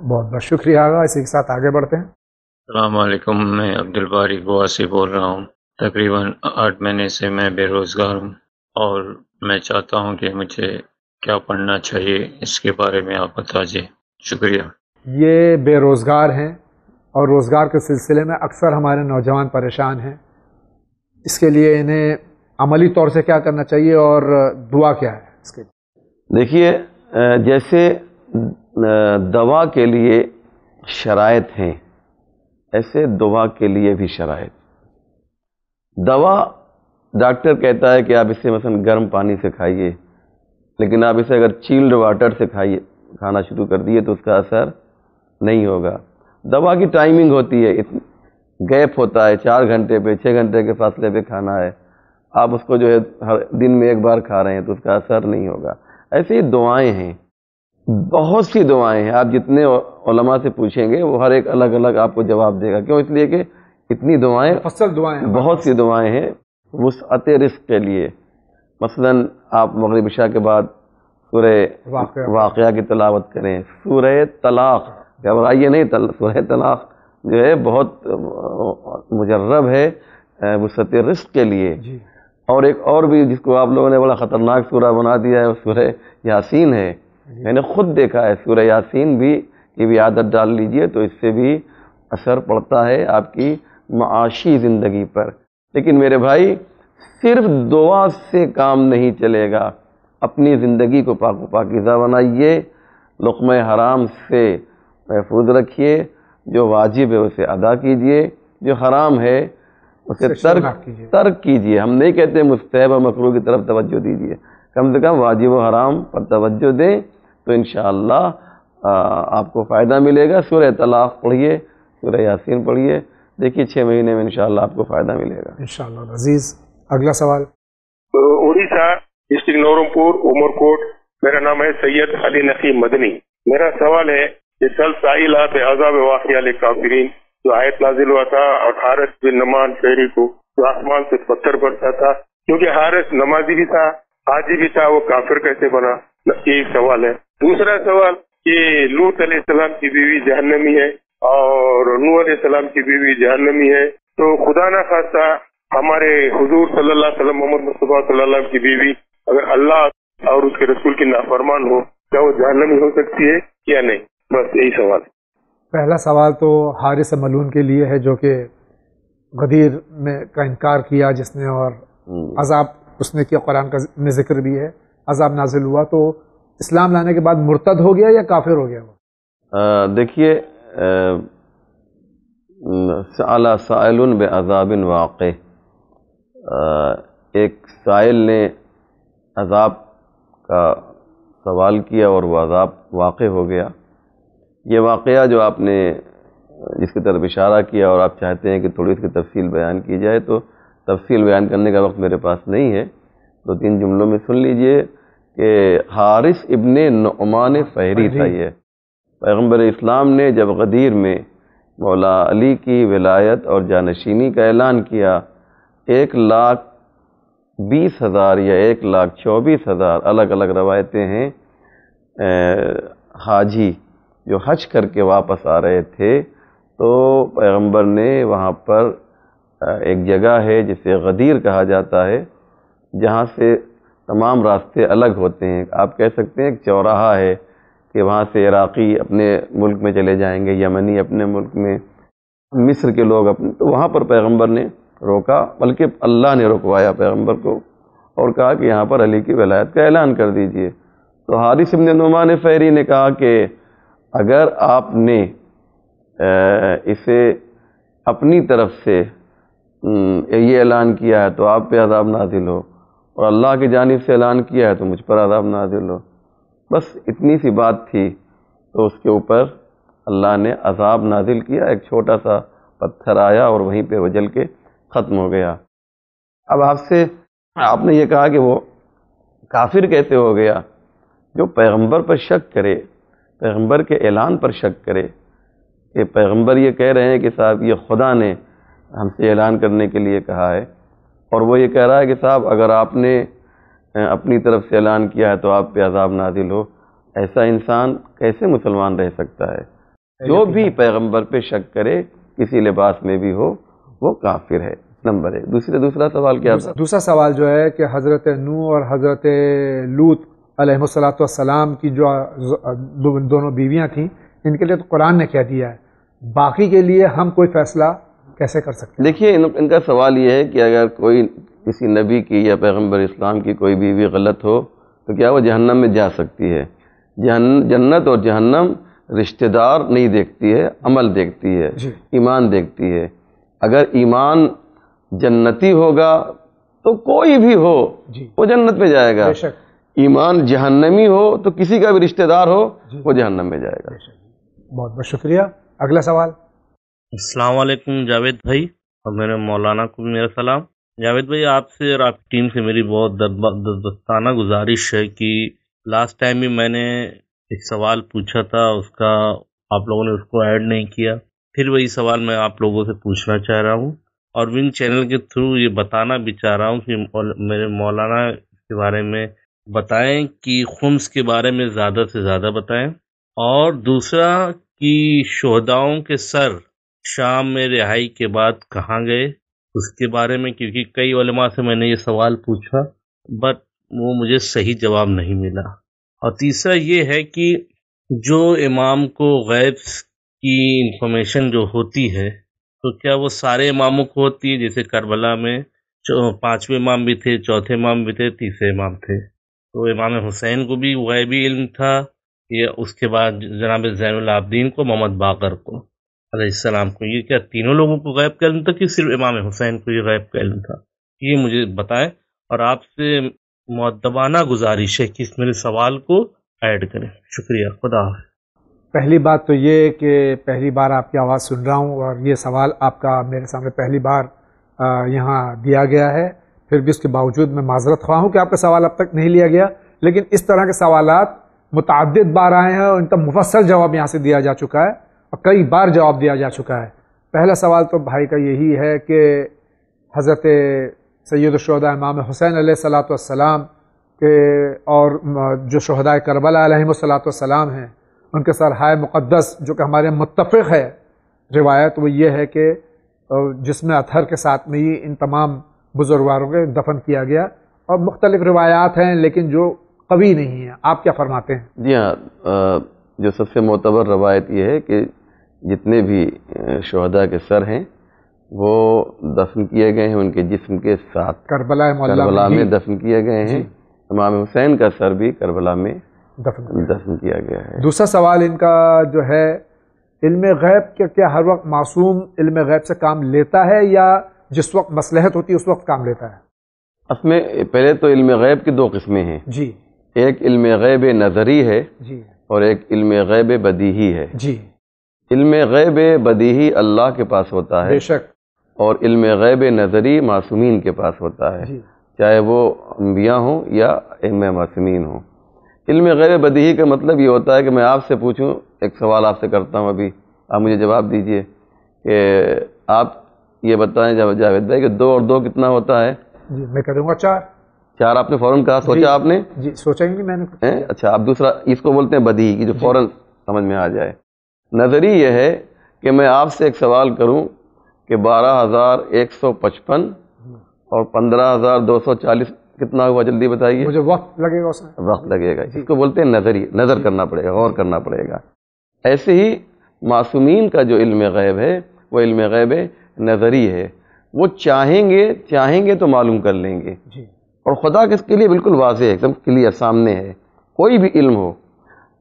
بہت بہت شکریہ آگا اسی کے ساتھ آگے بڑھتے ہیں۔ السلام علیکم میں عبد الباری گوا سے بول رہا ہوں۔ تقریباً آٹھ مہینے سے میں بے روزگار ہوں اور میں چاہتا ہوں کہ مجھے کیا پڑھنا چاہیے اس کے بارے میں آپ بتا دیجیے شکریہ۔ یہ بے روزگار ہیں اور روزگار کے سلسلے میں اکثر ہمارے نوجوان پریشان ہیں۔ اس کے لیے انہیں عملی طور سے کیا کرنا چاہیے اور دعا کیا ہے؟ اس کے دیکھیے جیسے دوا کے لیے شرائط ہیں، ایسے دعا کے لیے بھی شرائط۔ دوا ڈاکٹر کہتا ہے کہ آپ اسے مثلا گرم پانی سے کھائیے، لیکن آپ اسے اگر چیلڈ واٹر سے کھائیے، کھانا شروع کر دیے تو اس کا اثر نہیں ہوگا۔ دوا کی ٹائمنگ ہوتی ہے گیپ ہوتا ہے، چار گھنٹے پہ، چھ گھنٹے کے فاصلے پہ کھانا ہے۔ آپ اس کو جو ہے ہر دن میں ایک بار کھا رہے ہیں تو اس کا اثر نہیں ہوگا۔ ایسے ہی دعائیں ہیں۔ بہت سی دعائیں ہیں۔ آپ جتنے علماء سے پوچھیں گے وہ ہر ایک الگ الگ آپ کو جواب دے گا۔ کیوں؟ اس لیے کہ اتنی دعائیں فصل دعائیں بہت سی دعائیں ہیں وسعت رزق کے لیے۔ مثلا آپ مغرب عشاء کے بعد سورہ واقعہ۔ کی تلاوت کریں۔ سورہ طلاق۔ گھبرائیے نہیں سورہ طلاق جو ہے بہت مجرب ہے وسط رزق کے لیے۔ جی۔ اور ایک اور بھی جس کو آپ لوگوں نے بڑا خطرناک سورہ بنا دیا ہے وہ سورہ یاسین ہے۔ میں نے خود دیکھا ہے سورہ یاسین بھی کی بھی عادت ڈال لیجیے تو اس سے بھی اثر پڑتا ہے آپ کی معاشی زندگی پر۔ لیکن میرے بھائی صرف دعا سے کام نہیں چلے گا۔ اپنی زندگی کو پاک و پاکیزہ بنائیے لقمہ حرام سے محفوظ رکھیے جو واجب ہے اسے ادا کیجیے جو حرام ہے اسے ترک ترک کیجیے۔ ہم نہیں کہتے مستحب و مکرو کی طرف توجہ دیجیے۔ کم سے کم واجب و حرام پر توجہ دیں۔ تو انشاءاللہ آپ کو فائدہ ملے گا۔ سورہ طلاق پڑھیے سورہ یاسین پڑھیے۔ دیکھیے چھ مہینے میں انشاءاللہ آپ کو فائدہ ملے گا۔ انشاءاللہ عزیز اگلا سوال۔ اڑیسہ ڈسٹرکٹ نورمپور عمر کوٹ میرا نام ہے سید علی نقیم مدنی۔ میرا سوال ہے کہ کل ساحلات عذاب واقعہ کافرین جو آیت نازل ہوا تھا اور حارث بن نمان شہری کو جو آسمان سے پتھر برتا تھا کیونکہ حارث نمازی بھی تھا حاجی بھی تھا وہ کافر کیسے بنا؟ یہ سوال ہے۔ دوسرا سوال کہ لوت علیہ السلام کی بیوی جہنمی ہے اور نور علیہ السلام کی بیوی جہنمی ہے تو خدا نہ خاصہ ہمارے حضور صلی اللہ علیہ وسلم محمد مصطفیٰ صلی اللہ علیہ کی بیوی اگر اللہ اور اس کے رسول کی نافرمان ہو کیا وہ جہنمی ہو سکتی ہے یا نہیں؟ بس یہی سوال پہلا سوال تو حارث ملون کے لیے ہے جو کہ غدیر میں کا انکار کیا جس نے اور عذاب اس نے کیا قرآن کا میں ذکر بھی ہے عذاب نازل ہوا تو اسلام لانے کے بعد مرتد ہو گیا یا کافر ہو گیا وہ؟ دیکھیے اعلیٰ سائل بے عذاب واقع ایک سائل نے عذاب کا سوال کیا اور وہ عذاب واقع ہو گیا۔ یہ واقعہ جو آپ نے جس کی طرف اشارہ کیا اور آپ چاہتے ہیں کہ تھوڑی اس کی تفصیل بیان کی جائے تو تفصیل بیان کرنے کا وقت میرے پاس نہیں ہے۔ دو تین جملوں میں سن لیجیے۔ کہ حارث ابن نعمان فہری تھا یہ۔ پیغمبر اسلام نے جب غدیر میں مولا علی کی ولایت اور جانشینی کا اعلان کیا، ایک لاکھ بیس ہزار یا ایک لاکھ چوبیس ہزار الگ الگ روایتیں ہیں حاجی جو حج کر کے واپس آ رہے تھے، تو پیغمبر نے وہاں پر ایک جگہ ہے جسے غدیر کہا جاتا ہے، جہاں سے تمام راستے الگ ہوتے ہیں۔ آپ کہہ سکتے ہیں ایک چوراہا ہے کہ وہاں سے عراقی اپنے ملک میں چلے جائیں گے، یمنی اپنے ملک میں، مصر کے لوگ اپنے۔ تو وہاں پر پیغمبر نے روکا، بلکہ اللہ نے رکوایا پیغمبر کو اور کہا کہ یہاں پر علی کی ولایت کا اعلان کر دیجیے۔ تو حارث ابن نعمان فہری نے کہا کہ اگر آپ نے اسے اپنی طرف سے یہ اعلان کیا ہے تو آپ پہ عذاب نازل ہو۔ اور اللہ کی جانب سے اعلان کیا ہے تو مجھ پر عذاب نازل ہو۔ بس اتنی سی بات تھی تو اس کے اوپر اللہ نے عذاب نازل کیا، ایک چھوٹا سا پتھر آیا اور وہیں پہ وہ جل کے ختم ہو گیا۔ اب آپ سے آپ نے یہ کہا کہ وہ کافر کیسے ہو گیا؟ جو پیغمبر پر شک کرے، پیغمبر کے اعلان پر شک کرے کہ پیغمبر یہ کہہ رہے ہیں کہ صاحب یہ خدا نے ہم سے اعلان کرنے کے لیے کہا ہے۔ اور وہ یہ کہہ رہا ہے کہ صاحب اگر آپ نے اپنی طرف سے اعلان کیا ہے تو آپ پہ عذاب نازل ہو۔ ایسا انسان کیسے مسلمان رہ سکتا ہے؟ جو بھی پیغمبر پہ شک کرے کسی لباس میں بھی ہو وہ کافر ہے۔ نمبر ایک۔ دوسرے دوسرا سوال کیا تھا؟ دوسرا سوال جو ہے کہ حضرت نو اور حضرت لوت علیہ السلاۃ والسلام کی جو دونوں بیویاں تھیں ان کے لیے تو قرآن نے کہہ دیا ہے۔ باقی کے لیے ہم کوئی فیصلہ کیسے کر سکتے ہیں؟ دیکھیے ان کا سوال یہ ہے کہ اگر کوئی کسی نبی کی یا پیغمبر اسلام کی کوئی بیوی غلط ہو تو کیا وہ جہنم میں جا سکتی ہے؟ جنت اور جہنم رشتہ دار نہیں دیکھتی ہے عمل دیکھتی ہے جی۔ ایمان دیکھتی ہے۔ اگر ایمان جنتی ہوگا تو کوئی بھی ہو جی۔ وہ جنت میں جائے گا۔ ایمان جہنمی ہو تو کسی کا بھی رشتہ دار ہو جی۔ وہ جہنم میں جائے گا۔ بہت بہت شکریہ۔ اگلا سوال۔ السلام علیکم جاوید بھائی اور میرے مولانا کو بھی میرا سلام۔ جاوید بھائی، آپ سے اور آپ کی ٹیم سے میری بہت دستانہ گزارش ہے کہ لاسٹ ٹائم بھی میں نے ایک سوال پوچھا تھا، اس کا آپ لوگوں نے اس کو ایڈ نہیں کیا۔ پھر وہی سوال میں آپ لوگوں سے پوچھنا چاہ رہا ہوں۔ اور ون چینل کے تھرو یہ بتانا بھی چاہ رہا ہوں کہ میرے مولانا کے بارے میں بتائیں کہ خمس کے بارے میں زیادہ سے زیادہ بتائیں۔ اور دوسرا، کہ شہداؤں کے سر شام میں رہائی کے بعد کہاں گئے؟ اس کے بارے میں کیونکہ کئی علماء سے میں نے یہ سوال پوچھا بٹ وہ مجھے صحیح جواب نہیں ملا۔ اور تیسرا یہ ہے کہ جو امام کو غیب کی انفارمیشن جو ہوتی ہے، تو کیا وہ سارے اماموں کو ہوتی ہے؟ جیسے کربلا میں پانچویں امام بھی تھے، چوتھے امام بھی تھے، تیسرے امام تھے۔ تو امام حسین کو بھی غیبی علم تھا، یا اس کے بعد جناب زین العابدین کو، محمد باقر کو۔ علیہ السلام کو، یہ کیا تینوں لوگوں کو غیب کا علم تھا کہ صرف امام حسین کو یہ غیب کا علم تھا؟ یہ مجھے بتائیں اور آپ سے معدبانہ گزارش ہے کہ اس میرے سوال کو ایڈ کریں۔ شکریہ، خدا حافظ۔ پہلی بات تو یہ کہ پہلی بار آپ کی آواز سن رہا ہوں اور یہ سوال آپ کا میرے سامنے پہلی بار یہاں دیا گیا ہے۔ پھر بھی اس کے باوجود میں معذرت خواہ ہوں کہ آپ کا سوال اب تک نہیں لیا گیا۔ لیکن اس طرح کے سوالات متعدد بار آئے ہیں اور ان کا مفصل جواب یہاں سے دیا جا چکا ہے۔ اور کئی بار جواب دیا جا چکا ہے۔ پہلا سوال تو بھائی کا یہی ہے کہ حضرت سید الشہداء امام حسین علیہ السلاۃ والسلام کے اور جو شہداء کربلا علیہ السلاۃ والسلام ہیں، ان کے سر ہائے مقدس جو کہ ہمارے متفق ہے، روایت وہ یہ ہے کہ جس میں اطہر کے ساتھ میں ہی ان تمام بزرگواروں کے دفن کیا گیا۔ اور مختلف روایات ہیں لیکن جو قوی نہیں ہیں۔ آپ کیا فرماتے ہیں؟ جی ہاں جو سب سے معتبر روایت یہ ہے کہ جتنے بھی شہداء کے سر ہیں وہ دفن کیے گئے ہیں ان کے جسم کے ساتھ۔ کربلا کربلا میں دفن کیے گئے ہیں۔ جی۔ امام حسین کا سر بھی کربلا میں دفن دفن کیا گیا ہے۔ دوسرا سوال ان کا جو ہے علم غیب کیا کیا ہر وقت معصوم علم غیب سے کام لیتا ہے یا جس وقت مصلحت ہوتی ہے اس وقت کام لیتا ہے؟ اس میں پہلے تو علم غیب کی دو قسمیں ہیں۔ جی۔ ایک علم غیب نظری ہے جی۔ اور ایک علم غیب بدیہی ہے۔ جی۔ علم غیب بدیہی اللہ کے پاس ہوتا ہے بے شک۔ اور علم غیب نظری معصومین کے پاس ہوتا ہے۔ جی۔ چاہے وہ انبیاء ہوں یا علم معصومین ہوں۔ علم غیب بدیہی کا مطلب یہ ہوتا ہے کہ میں آپ سے پوچھوں ایک سوال آپ سے کرتا ہوں ابھی۔ آپ مجھے جواب دیجیے کہ آپ یہ بتائیں جاوید جاوید بھائی کہ دو اور دو کتنا ہوتا ہے؟ جی میں کروں گا چار۔ چار آپ نے فوراً کہا جی۔ سوچا آپ نے؟ جی سوچا ہی نہیں میں نے؟ اچھا آپ دوسرا اس کو بولتے ہیں بدیہی کی جو فوراً سمجھ میں آ جائے۔ نظری یہ ہے کہ میں آپ سے ایک سوال کروں کہ بارہ ہزار ایک سو پچپن اور پندرہ ہزار دو سو چالیس کتنا ہوا؟ جلدی بتائیے۔ مجھے وقت لگے گا اس میں۔ وقت لگے گا۔ اس کو بولتے ہیں نظری نظر کرنا پڑے گا غور کرنا پڑے گا۔ ایسے ہی معصومین کا جو علم غیب ہے وہ علم غیب نظری ہے۔ وہ چاہیں گے چاہیں گے تو معلوم کر لیں گے۔ جی۔ اور خدا کس کے لیے بالکل واضح ہے ایک دم کلیئر سامنے ہے۔ کوئی بھی علم ہو۔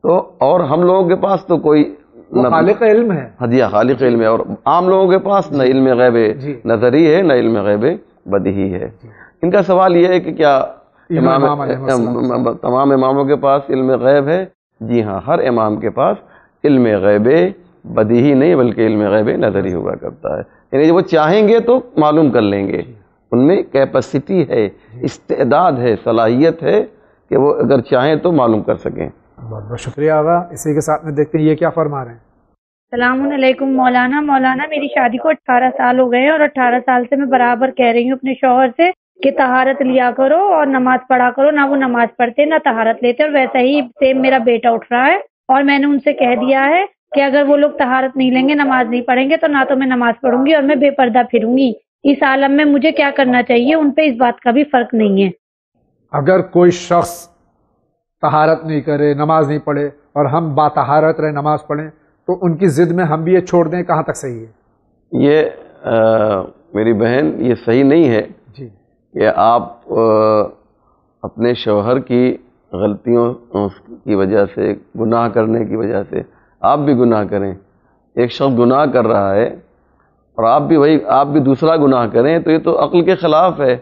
تو اور ہم لوگوں کے پاس تو کوئی وہ خالق علم ہے۔ ہدیہ خالق علم ہے اور عام لوگوں کے پاس نہ علم غیب جی۔ نظری ہے نہ علم غیب بدہی ہے۔ ان کا سوال یہ ہے کہ کیا امام تمام اماموں کے پاس علم غیب ہے؟ جی ہاں ہر امام کے پاس علم غیب بدیہی نہیں بلکہ علم غیب نظری ہوا کرتا ہے۔ یعنی جب وہ چاہیں گے تو معلوم کر لیں گے۔ ان میں کیپیسٹی ہے استعداد ہے صلاحیت ہے کہ وہ اگر چاہیں تو معلوم کر سکیں۔ بہت بہت شکریہ آغا۔ اسی کے ساتھ میں دیکھتے ہیں یہ کیا فرما رہے ہیں۔ السلام علیکم مولانا۔ مولانا میری شادی کو اٹھارہ سال ہو گئے ہیں اور اٹھارہ سال سے میں برابر کہہ رہی ہوں اپنے شوہر سے کہ طہارت لیا کرو اور نماز پڑھا کرو۔ نہ وہ نماز پڑھتے نہ طہارت لیتے اور ویسا ہی سیم میرا بیٹا اٹھ رہا ہے اور میں نے ان سے کہہ دیا ہے کہ اگر وہ لوگ طہارت نہیں لیں گے نماز نہیں پڑھیں گے تو نہ تو میں نماز پڑھوں گی اور میں بے پردہ پھروں گی۔ اس عالم میں مجھے کیا کرنا چاہیے؟ ان پہ اس بات کا بھی فرق نہیں ہے۔ اگر کوئی شخص طہارت نہیں کرے نماز نہیں پڑھے اور ہم با طہارت رہے نماز پڑھیں تو ان کی ضد میں ہم بھی یہ چھوڑ دیں کہاں تک صحیح ہے؟ یہ میری بہن یہ صحیح نہیں ہے جی۔ کہ آپ اپنے شوہر کی غلطیوں کی وجہ سے گناہ کرنے کی وجہ سے آپ بھی گناہ کریں۔ ایک شخص گناہ کر رہا ہے اور آپ بھی وہی آپ بھی دوسرا گناہ کریں تو یہ تو عقل کے خلاف ہے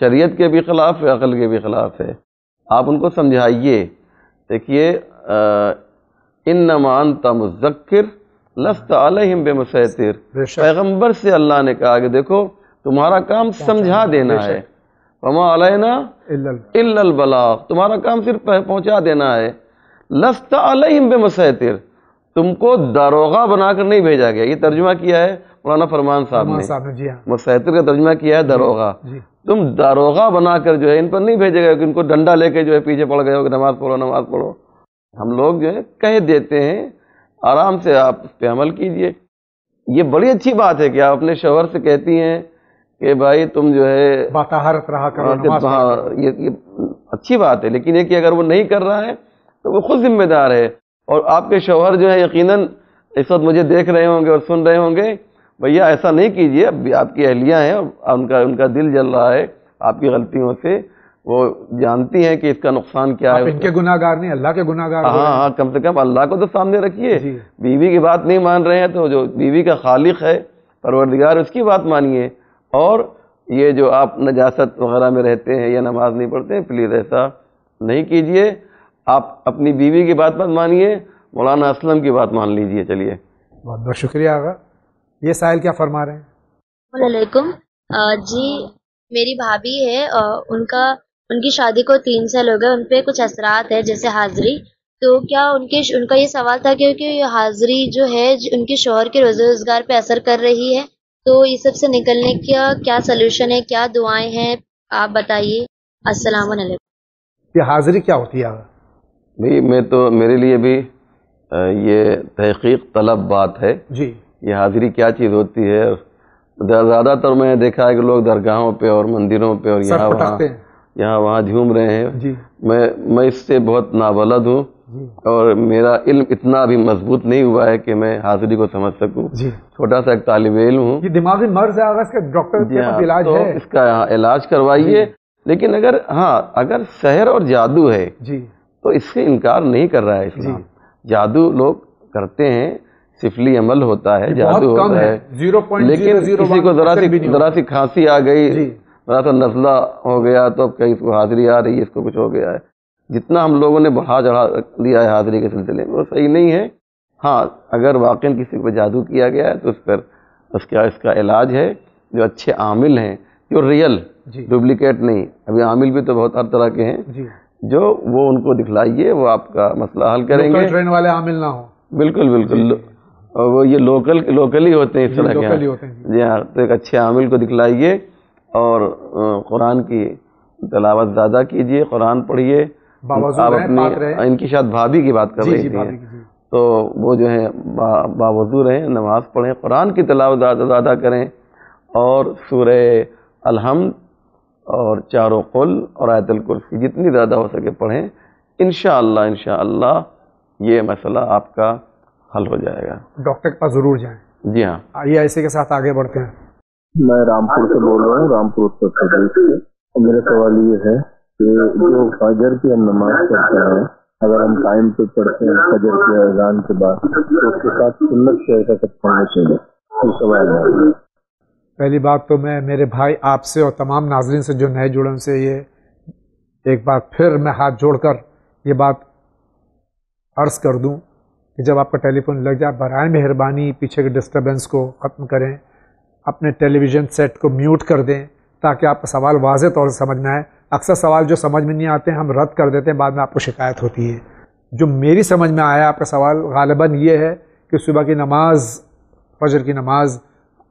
شریعت کے بھی خلاف ہے عقل کے بھی خلاف ہے۔ آپ ان کو سمجھائیے۔ دیکھیے ان نمان مذکر لست علیہم بے مسیطر پیغمبر سے اللہ نے کہا کہ دیکھو تمہارا کام سمجھا دینا ہے۔ وما علینا الا البلاغ۔ تمہارا کام صرف پہ- پہنچا دینا ہے۔ لست علیہم بے مسیطر تم کو داروغہ بنا کر نہیں بھیجا گیا۔ یہ ترجمہ کیا ہے؟ مولانا فرمان صاحب نے صاحب نے جی ہاں۔ مسیطر کا ترجمہ کیا ہے داروغہ جی تم داروغہ بنا کر جو ہے ان پر نہیں بھیجے گئے کہ ان کو ڈنڈا لے کے جو ہے پیچھے پڑ گئے ہو کہ نماز پڑھو نماز پڑھو۔ ہم لوگ جو ہے کہہ دیتے ہیں آرام سے آپ اس پہ عمل کیجیے۔ یہ بڑی اچھی بات ہے کہ آپ اپنے شوہر سے کہتی ہیں کہ بھائی تم جو ہے با طہارت رہا کرو نماز ہاں۔ یہ یہ اچھی بات ہے۔ لیکن یہ کہ اگر وہ نہیں کر رہا ہے تو وہ خود ذمہ دار ہے۔ اور آپ کے شوہر جو ہے یقیناً اس وقت مجھے دیکھ رہے ہوں گے اور سن رہے ہوں گے بھیا ایسا نہیں کیجیے اب بھی آپ کی اہلیاں ہیں ان کا ان کا دل جل رہا ہے آپ کی غلطیوں سے۔ وہ جانتی ہیں کہ اس کا نقصان کیا ہے۔ ان کے گناہ گار نہیں اللہ کے گناہ گار ہاں ہاں کم سے کم اللہ کو تو سامنے رکھیے۔ جی۔ بیوی کی بات نہیں مان رہے ہیں تو جو بیوی کا خالق ہے پروردگار اس کی بات مانیے۔ اور یہ جو آپ نجاست وغیرہ میں رہتے ہیں یا نماز نہیں پڑھتے ہیں پلیز ایسا نہیں کیجیے۔ آپ اپنی بیوی کی بات مت مانیے مولانا اسلم کی بات مان لیجیے چلیے۔ بہت بہت شکریہ آغا۔ یہ سائل کیا فرما رہے ہیں؟ السلام علیکم۔ جی میری بھابھی ہے ان کا ان کی شادی کو تین سال ہو گئے ان پہ کچھ اثرات ہے جیسے حاضری۔ تو کیا ان کے ان کا یہ سوال تھا کہ کہ حاضری جو ہے جو ان کے شوہر کے روزے روزگار پہ اثر کر رہی ہے؟ تو یہ سب سے نکلنے کا کیا سلوشن ہے کیا دعائیں ہیں؟ آپ بتائیے۔ السلام علیکم۔ یہ حاضری کیا ہوتی ہے؟ بھائی میں تو میرے لیے بھی یہ تحقیق طلب بات ہے۔ جی۔ یہ حاضری کیا چیز ہوتی ہے؟ زیادہ تر میں نے دیکھا ہے کہ لوگ درگاہوں پہ اور مندروں پہ اور یہاں وہاں یہاں وہاں جھوم رہے ہیں۔ جی۔ میں میں اس سے بہت نابلد ہوں جی۔ اور میرا علم اتنا ابھی مضبوط نہیں ہوا ہے کہ میں حاضری کو سمجھ سکوں۔ جی۔ چھوٹا سا ایک طالب علم ہوں۔ یہ دماغی مرض ہے اگر اس کا ڈاکٹر جی کے ہاں، پاس علاج ہے۔ اس کا علاج کروائیے۔ لیکن اگر ہاں اگر سحر اور جادو ہے جی۔ تو اس سے انکار نہیں کر رہا ہے اسلام۔ جادو لوگ کرتے ہیں۔ سفلی عمل ہوتا ہے جادو ہوتا ہے لیکن کسی کو ذرا سی ذرا سی کھانسی آ گئی جی۔ ذرا سا نزلہ ہو گیا تو اب کہیں اس کو حاضری آ رہی ہے اس کو کچھ ہو گیا ہے۔ جتنا ہم لوگوں نے بڑھا چڑھا دیا ہے حاضری کے سلسلے میں وہ صحیح نہیں ہے۔ ہاں اگر واقعی کسی پہ جادو کیا گیا ہے تو اس پر اس کا اس کا علاج ہے۔ جو اچھے عامل ہیں جو ریئل جی۔ ڈپلیکیٹ نہیں۔ ابھی عامل بھی تو بہت ہر طرح کے ہیں۔ جی۔ جو وہ ان کو دکھلائیے وہ آپ کا مسئلہ حل کریں گے۔ ٹرین والے عامل نہ ہوں۔ بالکل بالکل۔ اور وہ یہ لوکل لوکل ہی ہوتے ہیں اس جی، طرح کے ہیں جی۔ ہاں تو ایک اچھے عامل کو دکھلائیے اور قرآن کی تلاوت زیادہ کیجیے قرآن پڑھیے۔ آپ اپنی۔ ان کی شاید بھابھی کی بات کر جی رہی جی تھی۔ جی۔ تو وہ جو ہے با باوضو رہیں نماز پڑھیں قرآن کی تلاوت زیادہ زیادہ کریں۔ اور سورہ الحمد اور چاروں قل اور آیت الکرسی جتنی زیادہ ہو سکے پڑھیں۔ انشاءاللہ انشاءاللہ یہ مسئلہ آپ کا حل ہو جائے گا۔ ڈاکٹر کے پاس ضرور جائیں۔ جی ہاں۔ آئیے ایسے کے ساتھ آگے بڑھتے ہیں۔ میں رامپور سے بول رہا ہوں رامپور اتر پردیش سے۔ میرا سوال یہ ہے کہ جو فجر کی ہم نماز پڑھتے ہیں اگر ہم ٹائم پہ پڑھتے ہیں فجر کے اذان کے بعد تو اس کے ساتھ سنت شہر کا کب پڑھنا چاہیے یہ سوال ہے پہلی بات تو میں میرے بھائی آپ سے اور تمام ناظرین سے جو نئے جڑے ان سے یہ ایک بار پھر میں ہاتھ جوڑ کر یہ بات عرض کر دوں۔ کہ جب آپ کا ٹیلی فون لگ جائے برائے مہربانی پیچھے کے ڈسٹربنس کو ختم کریں، اپنے ٹیلی ویژن سیٹ کو میوٹ کر دیں تاکہ آپ کا سوال واضح طور سے سمجھ میں آئے۔ اکثر سوال جو سمجھ میں نہیں آتے ہیں ہم رد کر دیتے ہیں، بعد میں آپ کو شکایت ہوتی ہے۔ جو میری سمجھ میں آیا آپ کا سوال، غالباً یہ ہے کہ صبح کی نماز، فجر کی نماز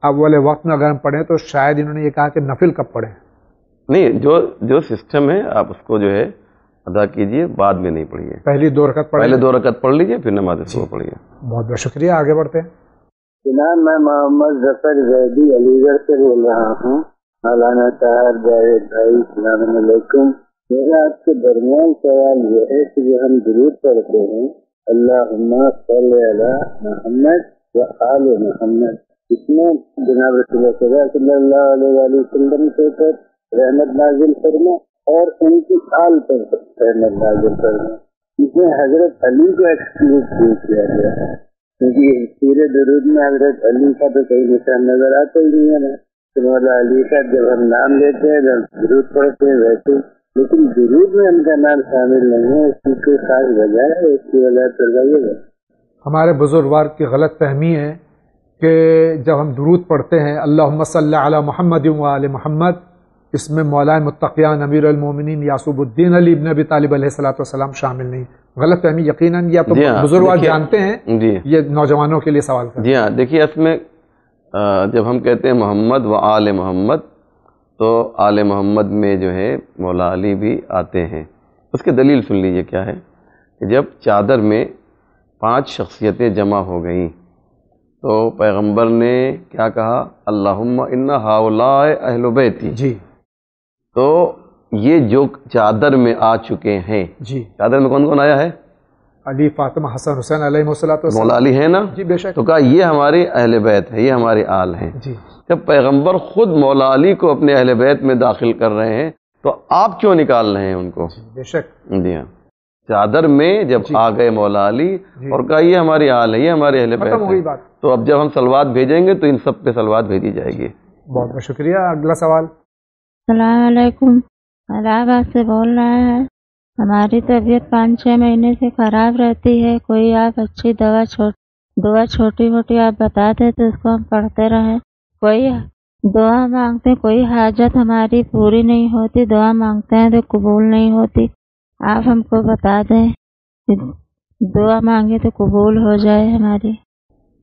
اول وقت میں اگر ہم پڑھیں تو شاید انہوں نے یہ کہا کہ نفل کب پڑھیں۔ نہیں، جو جو سسٹم ہے، آپ اس کو جو ہے ادا کیجیے بعد میں نہیں پڑھیے۔ پہلی دو رکعت پڑھیں پہلے دو رکعت پڑھ لیجیے پھر نماز صبح پڑھیے۔ بہت بہت شکریہ آگے بڑھتے ہیں۔ جناب میں محمد ظفر زیدی علی گڑھ سے بول رہا ہوں۔ مولانا طاہر جاوید بھائی السلام علیکم۔ میرا آپ کے درمیان سوال یہ ہے کہ جو ہم درود پڑھتے ہیں اللہ صلی علی محمد و آل محمد۔ اس میں جناب رسول اللہ صلی اللہ علیہ وسلم کے اوپر رحمت نازل کرنا اور ان کی آل پر رحمت نازل کرنا اس میں حضرت علی کو ایکسکلوڈ کیوں کیا گیا ہے۔ کیونکہ پورے درود میں حضرت علی کا تو کئی نشان نظر آتا ہی نہیں ہے تو مولا علی کا جب ہم نام لیتے ہیں، جب درود پڑھتے ہیں ویسے۔ لیکن درود میں ان کا نام شامل نہیں ہے، اس کی کوئی خاص وجہ ہے، اس کی وجہ کروائیے گا ہمارے بزرگوار کی غلط فہمی ہے کہ جب ہم درود پڑھتے ہیں اللہ صلی علی محمد و علی محمد اس میں مولانا متقیان امیر المومنین یاسوب الدین علی ابن ابی طالب علیہ السلاۃ والسلام شامل نہیں۔ غلط فہمی یقیناً یا تو جی ہاں، دیکھیے- جانتے ہیں جی۔ یہ نوجوانوں کے لیے سوال کر جی ہاں دیکھیے اس میں جب ہم کہتے ہیں محمد و آل محمد تو آل محمد میں جو ہے مولا علی بھی آتے ہیں۔ اس کی دلیل سن لیجیے کیا ہے کہ جب چادر میں پانچ شخصیتیں جمع ہو گئیں تو پیغمبر نے کیا کہا؟ اللہم ان ہاولا اہل بیتی۔ جی۔ تو یہ جو چادر میں آ چکے ہیں جی۔ چادر میں کون کون آیا ہے؟ علی فاطمہ حسن حسین علیہ مولا علی ہے نا؟ جی بے شک۔ تو کہا یہ ہماری اہل بیت ہے یہ ہماری آل ہیں۔ جی۔ جب پیغمبر خود مولا علی کو اپنے اہل بیت میں داخل کر رہے ہیں تو آپ کیوں نکال رہے ہیں ان کو؟ بے شک۔ جی ہاں۔ چادر میں جب آ گئے مولا علی اور کہا یہ ہماری آل ہے یہ ہماری اہل بیت ہے بات۔ تو اب جب ہم سلوات بھیجیں گے تو ان سب پہ سلوات بھیجی جائے گی۔ بہت بہت شکریہ۔ اگلا سوال۔ السلام علیکم۔ الہ آباد سے بول رہے ہیں ہماری طبیعت پانچ چھ مہینے سے خراب رہتی ہے۔ کوئی آپ اچھی دوا چھوٹ دعا چھوٹی موٹی آپ بتا دیں تو اس کو ہم پڑھتے رہیں۔ کوئی دعا مانگتے کوئی حاجت ہماری پوری نہیں ہوتی۔ دعا مانگتے ہیں تو قبول نہیں ہوتی۔ آپ ہم کو بتا دیں۔ دعا مانگے تو قبول ہو جائے ہماری۔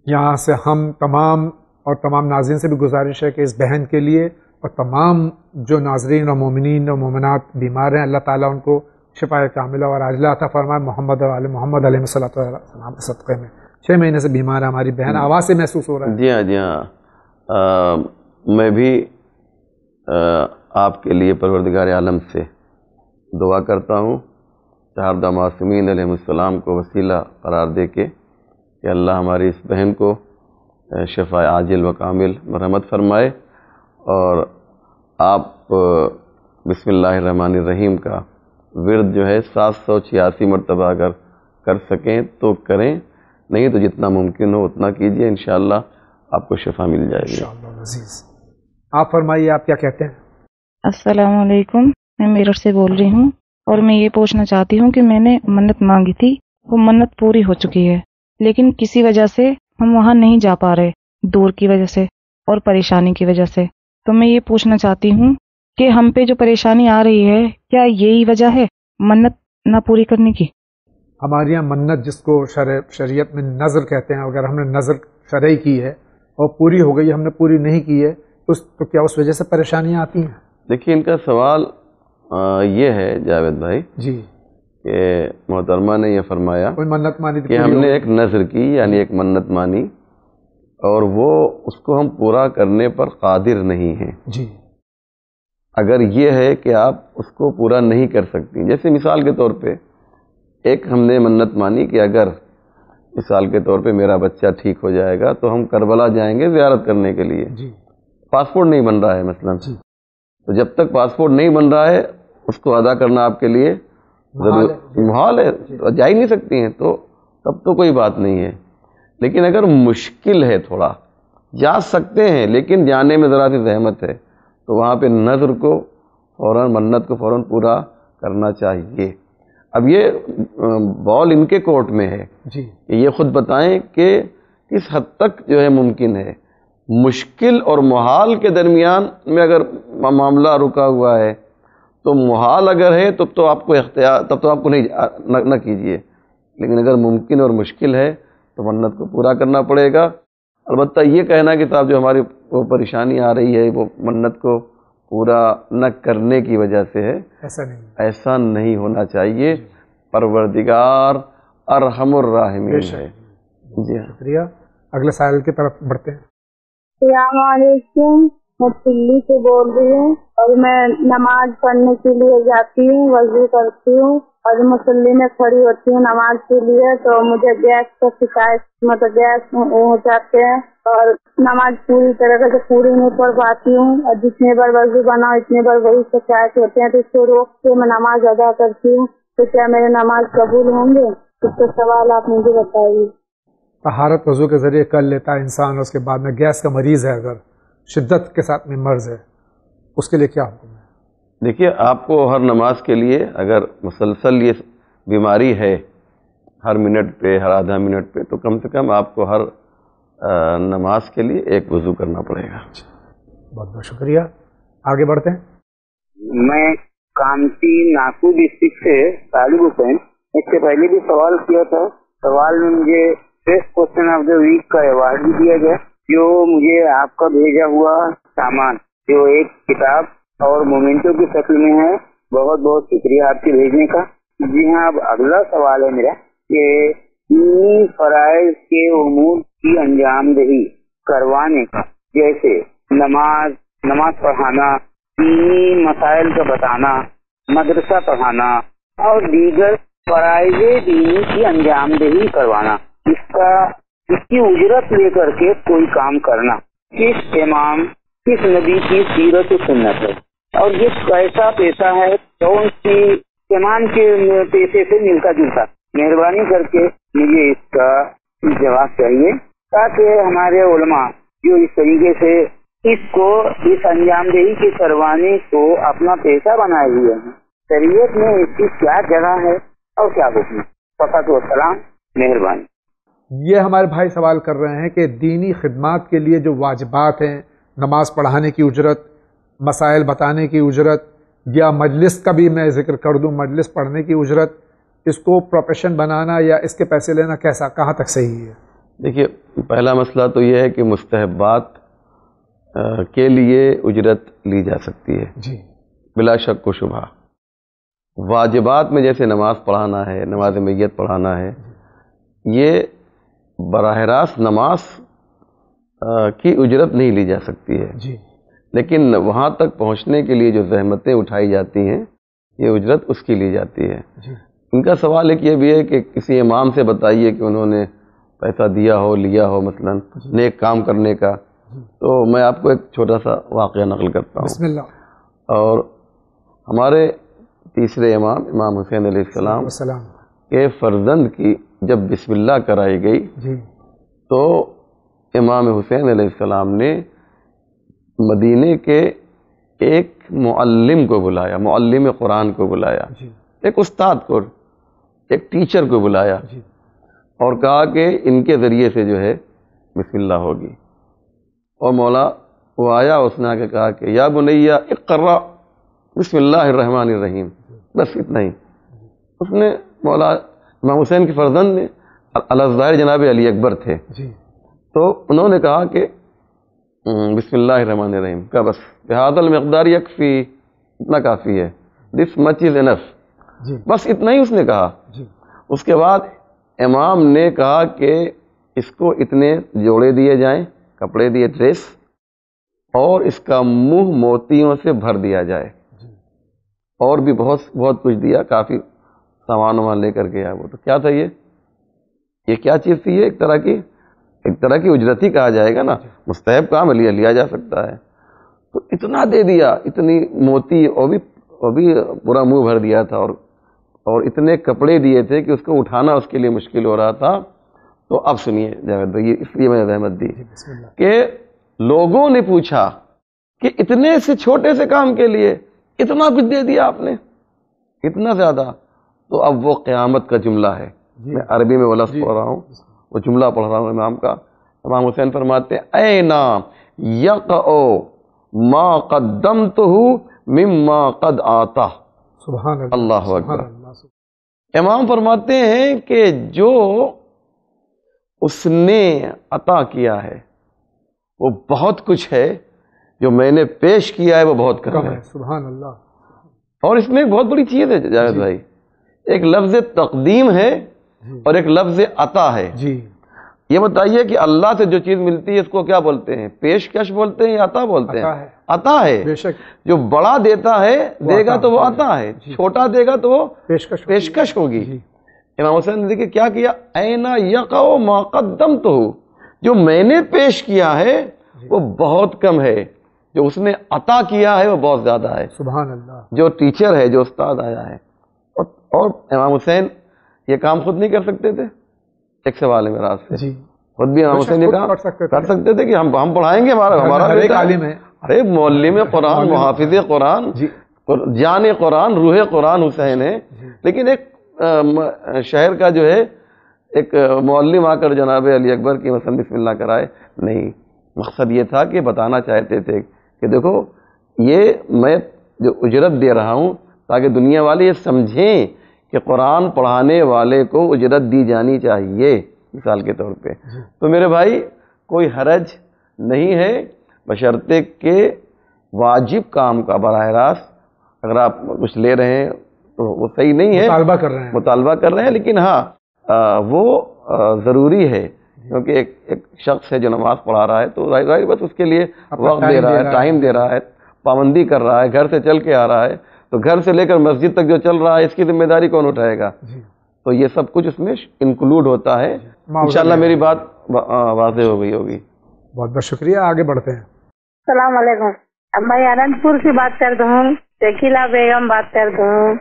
یہاں سے ہم تمام اور تمام ناظرین سے بھی گزارش ہے کہ اس بہن کے لیے اور تمام جو ناظرین اور مومنین اور مومنات بیمار ہیں، اللہ تعالیٰ ان کو شفا کاملہ اور عاجلہ عطا فرمائے۔ محمد اور علیہ محمد علیہ صلاح السلام کے صدقے میں۔ چھ مہینے سے بیمار ہے ہماری بہن، آواز سے محسوس ہو رہا ہے۔ جی ہاں جی ہاں۔ میں بھی آپ کے لیے پروردگار عالم سے دعا کرتا ہوں۔ چہاردہ معصومین علیہ السلام کو وسیلہ قرار دے کے کہ اللہ ہماری اس بہن کو شفا عاجل و کامل مرحمت فرمائے۔ اور آپ بسم اللہ الرحمن الرحیم کا ورد جو ہے سات سو چھیاسی مرتبہ اگر کر سکیں تو کریں نہیں تو جتنا ممکن ہو اتنا کیجیے انشاءاللہ آپ کو شفا مل جائے گی۔ آپ فرمائیے آپ کیا کہتے ہیں؟ السلام علیکم میں میرٹھ سے بول رہی ہوں اور میں یہ پوچھنا چاہتی ہوں کہ میں نے منت مانگی تھی وہ منت پوری ہو چکی ہے لیکن کسی وجہ سے ہم وہاں نہیں جا پا رہے دور کی وجہ سے اور پریشانی کی وجہ سے۔ تو میں یہ پوچھنا چاہتی ہوں کہ ہم پہ جو پریشانی آ رہی ہے کیا یہی وجہ ہے منت نہ پوری کرنے کی؟ ہمارے یہاں منت جس کو شرع شریعت میں نظر کہتے ہیں اگر ہم نے نظر شرعی کی ہے اور پوری ہو گئی ہم نے پوری نہیں کی ہے اس تو کیا اس وجہ سے پریشانیاں آتی ہیں؟ دیکھیے ان کا سوال یہ ہے جاوید بھائی جی۔ کہ محترمہ نے یہ فرمایا کوئی منت مانی کہ ہم نے ایک نظر کی یعنی ایک منت مانی۔ اور وہ اس کو ہم پورا کرنے پر قادر نہیں ہیں۔ جی۔ اگر یہ ہے کہ آپ اس کو پورا نہیں کر سکتی جیسے مثال کے طور پہ ایک ہم نے منت مانی کہ اگر مثال کے طور پہ میرا بچہ ٹھیک ہو جائے گا تو ہم کربلا جائیں گے زیارت کرنے کے لیے۔ جی۔ پاسپورٹ نہیں بن رہا ہے مثلا۔ جی۔ تو جب تک پاسپورٹ نہیں بن رہا ہے اس کو ادا کرنا آپ کے لیے ضرور محال ہے۔ جا ہی نہیں سکتی ہیں تو تب تو کوئی بات نہیں ہے۔ لیکن اگر مشکل ہے تھوڑا جا سکتے ہیں لیکن جانے میں ذرا سی زحمت ہے تو وہاں پہ نظر کو فوراً منت کو فوراً پورا کرنا چاہیے۔ اب یہ بال ان کے کورٹ میں ہے۔ جی۔ یہ خود بتائیں کہ کس حد تک جو ہے ممکن ہے۔ مشکل اور محال کے درمیان میں اگر معاملہ رکا ہوا ہے تو محال اگر ہے تب تو آپ کو اختیار تب تو آپ کو نہیں نہ کیجیے لیکن اگر ممکن اور مشکل ہے تو منت کو پورا کرنا پڑے گا۔ البتہ یہ کہنا کہ صاحب جو ہماری وہ پریشانی آ رہی ہے وہ منت کو پورا نہ کرنے کی وجہ سے ہے۔ ایسا نہیں۔ ایسا نہیں ہونا چاہیے۔ پروردگار ارحم الراحمین ہے۔ جی ہاں۔ شکریہ۔ اگلے سائل کی طرف بڑھتے ہیں۔ السلام علیکم۔ میں دلی سے بول رہی ہوں اور میں نماز پڑھنے کے لیے جاتی ہوں وضو کرتی ہوں۔ اور مسلی میں کھڑی ہوتی ہوں نماز کے لیے، تو مجھے گیس کا شکایت مطلب گیس ہو جاتے ہیں اور نماز پوری طرح سے پوری نہیں پڑھ پاتی ہوں اور جتنے بار وضو بناؤ اتنے بار وہی شکایت ہوتے ہیں۔ تو اس کو روک کے میں نماز ادا کرتی ہوں۔ تو کیا میرے نماز قبول ہوں گے؟ اس کا سوال آپ مجھے بتائیے۔ طہارت وضو کے ذریعے کر لیتا ہے انسان، اس کے بعد میں گیس کا مریض ہے اگر، شدت کے ساتھ میں مرض ہے، اس کے لیے کیا حکم؟ ہے دیکھیے آپ کو ہر نماز کے لیے اگر مسلسل یہ بیماری ہے ہر منٹ پہ ہر آدھا منٹ پہ تو کم سے کم آپ کو ہر نماز کے لیے ایک وضو کرنا پڑے گا۔ بہت بہت شکریہ۔ آگے بڑھتے ہیں۔ میں کانتی ناگپور ڈسٹرکٹ سے طالب حسین اس سے پہلے بھی سوال کیا تھا۔ سوال میں مجھے best question of the week کا ایوارڈ بھی دیا گیا جو مجھے آپ کا بھیجا ہوا سامان جو ایک کتاب اور مومنٹوں کی شکل میں ہے۔ بہت بہت شکریہ آپ کے بھیجنے کا۔ جی ہاں اب اگلا سوال ہے میرا کہ فرائض کے امور کی انجام دہی کروانے کا، جیسے نماز نماز پڑھانا، دینی مسائل کا بتانا، مدرسہ پڑھانا اور دیگر فرائض دینی کی انجام دہی کروانا۔ اس کا، اس کی اجرت لے کر کے کوئی کام کرنا۔ کس امام، کس نبی کی سیرت و سنت ہے؟ اور یہ کیسا پیسہ ہے کون سی امام کے پیسے سے ملتا جلتا۔ مہربانی کر کے مجھے اس کا جواب چاہیے۔ تاکہ ہمارے علماء جو اس طریقے سے اس کو اس انجام دہی کے کروانے کو اپنا پیشہ بنائے ہوئے ہیں، شریعت میں اس کی کیا جگہ ہے اور کیا حکم فقط وسلام مہربانی۔ یہ ہمارے بھائی سوال کر رہے ہیں کہ دینی خدمات کے لیے جو واجبات ہیں، نماز پڑھانے کی اجرت مسائل بتانے کی اجرت یا مجلس کا بھی میں ذکر کر دوں مجلس پڑھنے کی اجرت اس کو پروفیشن بنانا یا اس کے پیسے لینا کیسا کہاں تک صحیح ہے؟ دیکھیے پہلا مسئلہ تو یہ ہے کہ مستحبات کے لیے اجرت لی جا سکتی ہے۔ جی۔ بلا شک و شبہ۔ واجبات میں جیسے نماز پڑھانا ہے نماز میت پڑھانا ہے یہ براہ راست نماز کی اجرت نہیں لی جا سکتی ہے۔ جی۔ لیکن وہاں تک پہنچنے کے لیے جو زحمتیں اٹھائی جاتی ہیں یہ اجرت اس کی لی جاتی ہے۔ جی۔ ان کا سوال ایک یہ بھی ہے کہ کسی امام سے بتائیے کہ انہوں نے پیسہ دیا ہو لیا ہو مثلا نیک کام کرنے کا۔ تو میں آپ کو ایک چھوٹا سا واقعہ نقل کرتا ہوں۔ بسم اللہ۔ اور ہمارے تیسرے امام امام حسین علیہ السلام السلام۔ کے فرزند کی جب بسم اللہ کرائی گئی جی۔ تو امام حسین علیہ السلام نے مدینے کے ایک معلم کو بلایا معلم قرآن کو بلایا جی۔ ایک استاد کو ایک ٹیچر کو بلایا جی۔ اور کہا کہ ان کے ذریعے سے جو ہے بسم اللہ ہوگی۔ اور مولا وہ آیا اس نے آ کے کہا کہ یا بنیا اقرا بسم اللہ الرحمن الرحیم۔ بس اتنا ہی۔ اس نے مولا امام حسین کے فرزند نے الظاہر جناب علی اکبر تھے۔ جی۔ تو انہوں نے کہا کہ بسم اللہ الرحمن الرحیم کا بس بحاد المقدار یکفی اتنا کافی ہے۔ دس مچ از انف جی۔ بس اتنا ہی اس نے کہا۔ جی۔ اس کے بعد امام نے کہا کہ اس کو اتنے جوڑے دیے جائیں کپڑے دیے ڈریس اور اس کا منہ موتیوں سے بھر دیا جائے۔ اور بھی بہت بہت کچھ دیا کافی سامان وامان لے کر کے آیا وہ۔ تو کیا تھا یہ؟ یہ کیا چیز تھی یہ ایک طرح کی؟ ایک طرح کی اجرت ہی کہا جائے گا نا مستحب کام لیا لیا جا سکتا ہے۔ تو اتنا دے دیا اتنی موتی وہ بھی وہ بھی پورا منہ بھر دیا تھا اور اور اتنے کپڑے دیے تھے کہ اس کو اٹھانا اس کے لیے مشکل ہو رہا تھا۔ تو اب سنیے جاوید بھائی اس لیے میں نے زحمت دی اللہ۔ کہ لوگوں نے پوچھا کہ اتنے سے چھوٹے سے کام کے لیے اتنا کچھ دے دیا آپ نے؟ اتنا زیادہ۔ تو اب وہ قیامت کا جملہ ہے۔ میں عربی میں ولفظ پڑھ رہا ہوں۔ وہ جملہ پڑھ رہا ہوں امام کا۔ امام حسین فرماتے ہیں اے نا یقعو ما قدمتہ مما قد آتا سبحان اللہ اللہ سبحان اکبر۔ امام فرماتے ہیں کہ جو اس نے عطا کیا ہے وہ بہت کچھ ہے جو میں نے پیش کیا ہے وہ بہت کم ہے ہے۔ سبحان اللہ۔ اور اس میں ایک بہت بڑی چیز ہے جاوید بھائی ایک لفظ تقدیم ہے اور ایک لفظ عطا ہے۔ جی۔ یہ بتائیے کہ اللہ سے جو چیز ملتی ہے اس کو کیا بولتے ہیں؟ پیشکش بولتے ہیں یا عطا بولتے ہیں؟ عطا ہے۔ بے شک۔ جو بڑا دیتا ہے دے گا تو وہ۔ عطا ہے۔ چھوٹا دے گا تو وہ پیشکش ہوگی۔ جی۔ امام حسین نے دیکھیے کیا کیا؟ اینا یقو ما قدم تو جو میں نے پیش کیا ہے وہ بہت کم ہے۔ جو اس نے عطا کیا ہے وہ بہت زیادہ ہے۔ سبحان اللہ۔ جو ٹیچر ہے جو استاد آیا ہے۔ اور امام حسین یہ کام خود نہیں کر سکتے تھے؟ ایک سوال ہے میرا آپ سے۔ جی۔ خود بھی امام حسین خود کام کر سکتے تھے۔ کہ ہم ہم پڑھائیں گے ہمارا ہمارا ایک عالم ہے۔ ارے معلم قرآن محافظ قرآن جی۔ جان قرآن روح قرآن حسین ہے۔ لیکن ایک شہر کا جو ہے ایک معلم آ کر جناب علی اکبر کی مثلا بسم اللہ کرائے۔ نہیں مقصد یہ تھا کہ بتانا چاہتے تھے کہ دیکھو یہ میں جو اجرت دے رہا ہوں تاکہ دنیا والے یہ سمجھیں کہ قرآن پڑھانے والے کو اجرت دی جانی چاہیے مثال کے طور پہ۔ تو میرے بھائی کوئی حرج نہیں ہے بشرطے کہ واجب کام کا براہ راست اگر آپ کچھ لے رہے ہیں تو وہ صحیح نہیں ہے۔ مطالبہ کر رہے ہیں۔ مطالبہ کر رہے ہیں لیکن ہاں آ، وہ آ، ضروری ہے۔ کیونکہ ایک ایک شخص ہے جو نماز پڑھا رہا ہے تو ظاہر بات اس کے لیے وقت دے رہا ہے۔ ٹائم دے رہا ہے پابندی کر رہا ہے گھر سے چل کے آ رہا ہے۔ تو گھر سے لے کر مسجد تک جو چل رہا ہے اس کی ذمہ داری کون اٹھائے گا؟ جی۔ تو یہ سب کچھ اس میں انکلوڈ ہوتا ہے۔ انشاءاللہ میری بات واضح ہو گئی ہوگی۔ بہت بہت شکریہ آگے بڑھتے ہیں۔ السلام علیکم۔ میں اننت پور سے بات کرتا ہوں شکیلا بیگم بات کرتا ہوں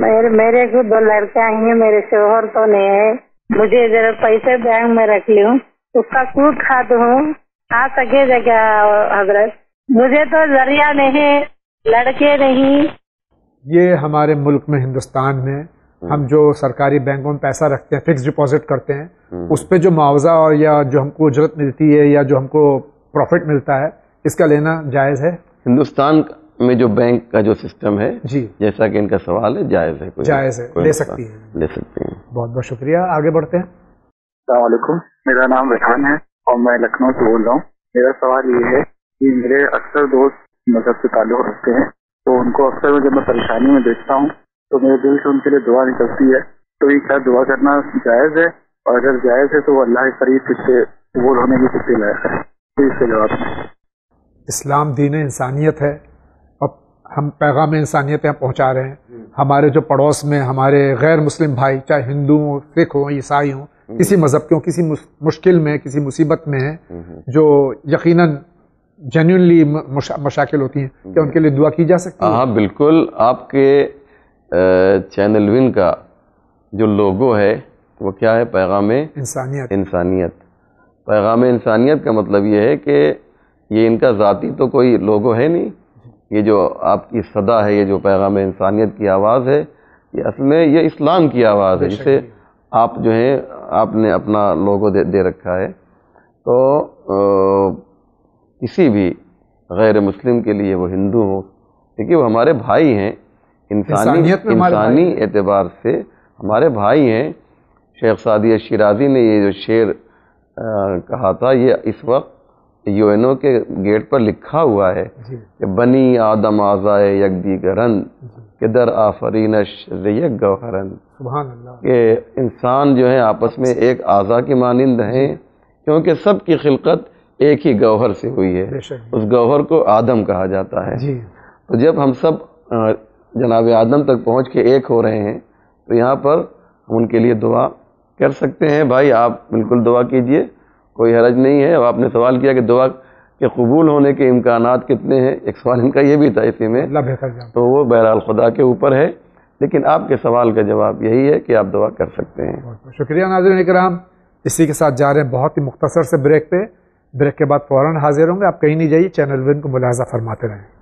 میرے میرے کو دو لڑکیاں ہیں میرے شوہر تو نہیں ہے۔ مجھے ذرا پیسے بینک میں رکھ لی ہوں اس کا سود کھاتا ہوں آ سکے گا کیا حضرت؟ مجھے تو ذریعہ نہیں لڑکے نہیں۔ یہ ہمارے ملک میں ہندوستان میں ہم جو سرکاری بینکوں میں پیسہ رکھتے ہیں فکس ڈپازٹ کرتے ہیں اس پہ جو معاوضہ اور یا جو ہم کو اجرت ملتی ہے یا جو ہم کو پروفٹ ملتا ہے اس کا لینا جائز ہے؟ ہندوستان میں جو بینک کا جو سسٹم ہے جی۔ جیسا کہ ان کا سوال ہے جائز ہے کوئی جائز ہے لے سکتی ہیں۔ لے سکتے ہیں۔ بہت بہت شکریہ۔ آگے بڑھتے ہیں۔ السلام علیکم۔ میرا نام ریحان ہے اور میں لکھنؤ سے بول رہا ہوں۔ میرا سوال یہ ہے کہ میرے اکثر دوست مذہب سے تعلق رکھتے ہیں۔ تو ان کو اکثر جب میں پریشانی میں دیکھتا ہوں تو میرے دل سے ان کے لیے دعا نکلتی ہے۔ تو یہ کیا دعا کرنا جائز ہے اور اگر جائز ہے تو وہ اللہ کے قریب کس سے قبول ہونے کی کتنی لائق ہے۔ تو اس کے جواب اسلام دین انسانیت ہے۔ اور ہم پیغام انسانیت یہاں پہنچا رہے ہیں۔ ہمارے جو پڑوس میں ہمارے غیر مسلم بھائی چاہے ہندو ہوں سکھ ہوں عیسائی ہوں کسی مذہب کے ہوں کسی مشکل میں کسی مصیبت میں ہیں جو یقیناً جینوئنلی مشاکل ہوتی ہیں کیا ان کے لیے دعا کی جا سکتی ہے؟ ہاں بالکل۔ آپ کے چینل ون کا جو لوگو ہے وہ کیا ہے؟ پیغام انسانیت۔ انسانیت۔ پیغام انسانیت کا مطلب یہ ہے کہ یہ ان کا ذاتی تو کوئی لوگو ہے نہیں۔ یہ جو آپ کی صدا ہے یہ جو پیغام انسانیت کی آواز ہے یہ اصل میں یہ اسلام کی آواز ہے جسے آپ جو ہیں آپ نے اپنا لوگو دے دے رکھا ہے۔ تو کسی بھی غیر مسلم کے لیے وہ ہندو ہوں کیونکہ وہ ہمارے بھائی ہیں۔ انسانی انسانی اعتبار سے ہمارے بھائی ہیں۔ شیخ سعدی شیرازی نے یہ جو شعر کہا تھا یہ اس وقت یو این او کے گیٹ پر لکھا ہوا ہے جی۔ کہ بنی آدم آزائے یک دیگرن جی۔ کہ در آفرینش ریک گوہرن سبحان اللہ۔ کہ انسان جو ہے آپس میں ایک اعضا کی مانند ہیں۔ کیونکہ سب کی خلقت ایک ہی گوہر سے ہوئی ہے۔ اس گوہر کو آدم کہا جاتا ہے۔ جی۔ تو جب ہم سب جناب آدم تک پہنچ کے ایک ہو رہے ہیں تو یہاں پر ہم ان کے لیے دعا کر سکتے ہیں۔ بھائی آپ بالکل دعا کیجیے کوئی حرج نہیں ہے۔ اب آپ نے سوال کیا کہ دعا کے قبول ہونے کے امکانات کتنے ہیں؟ ایک سوال ان کا یہ بھی تھا اسی میں۔ تو وہ بہرحال خدا کے اوپر ہے۔ لیکن آپ کے سوال کا جواب یہی ہے کہ آپ دعا کر سکتے ہیں۔ شکریہ ناظرین اکرام اسی کے ساتھ جا رہے ہیں بہت ہی مختصر سے بریک پہ۔ بریک کے بعد فوراً حاضر ہوں گے، آپ کہیں نہیں جائیے، چینل ون کو ملاحظہ فرماتے رہیں۔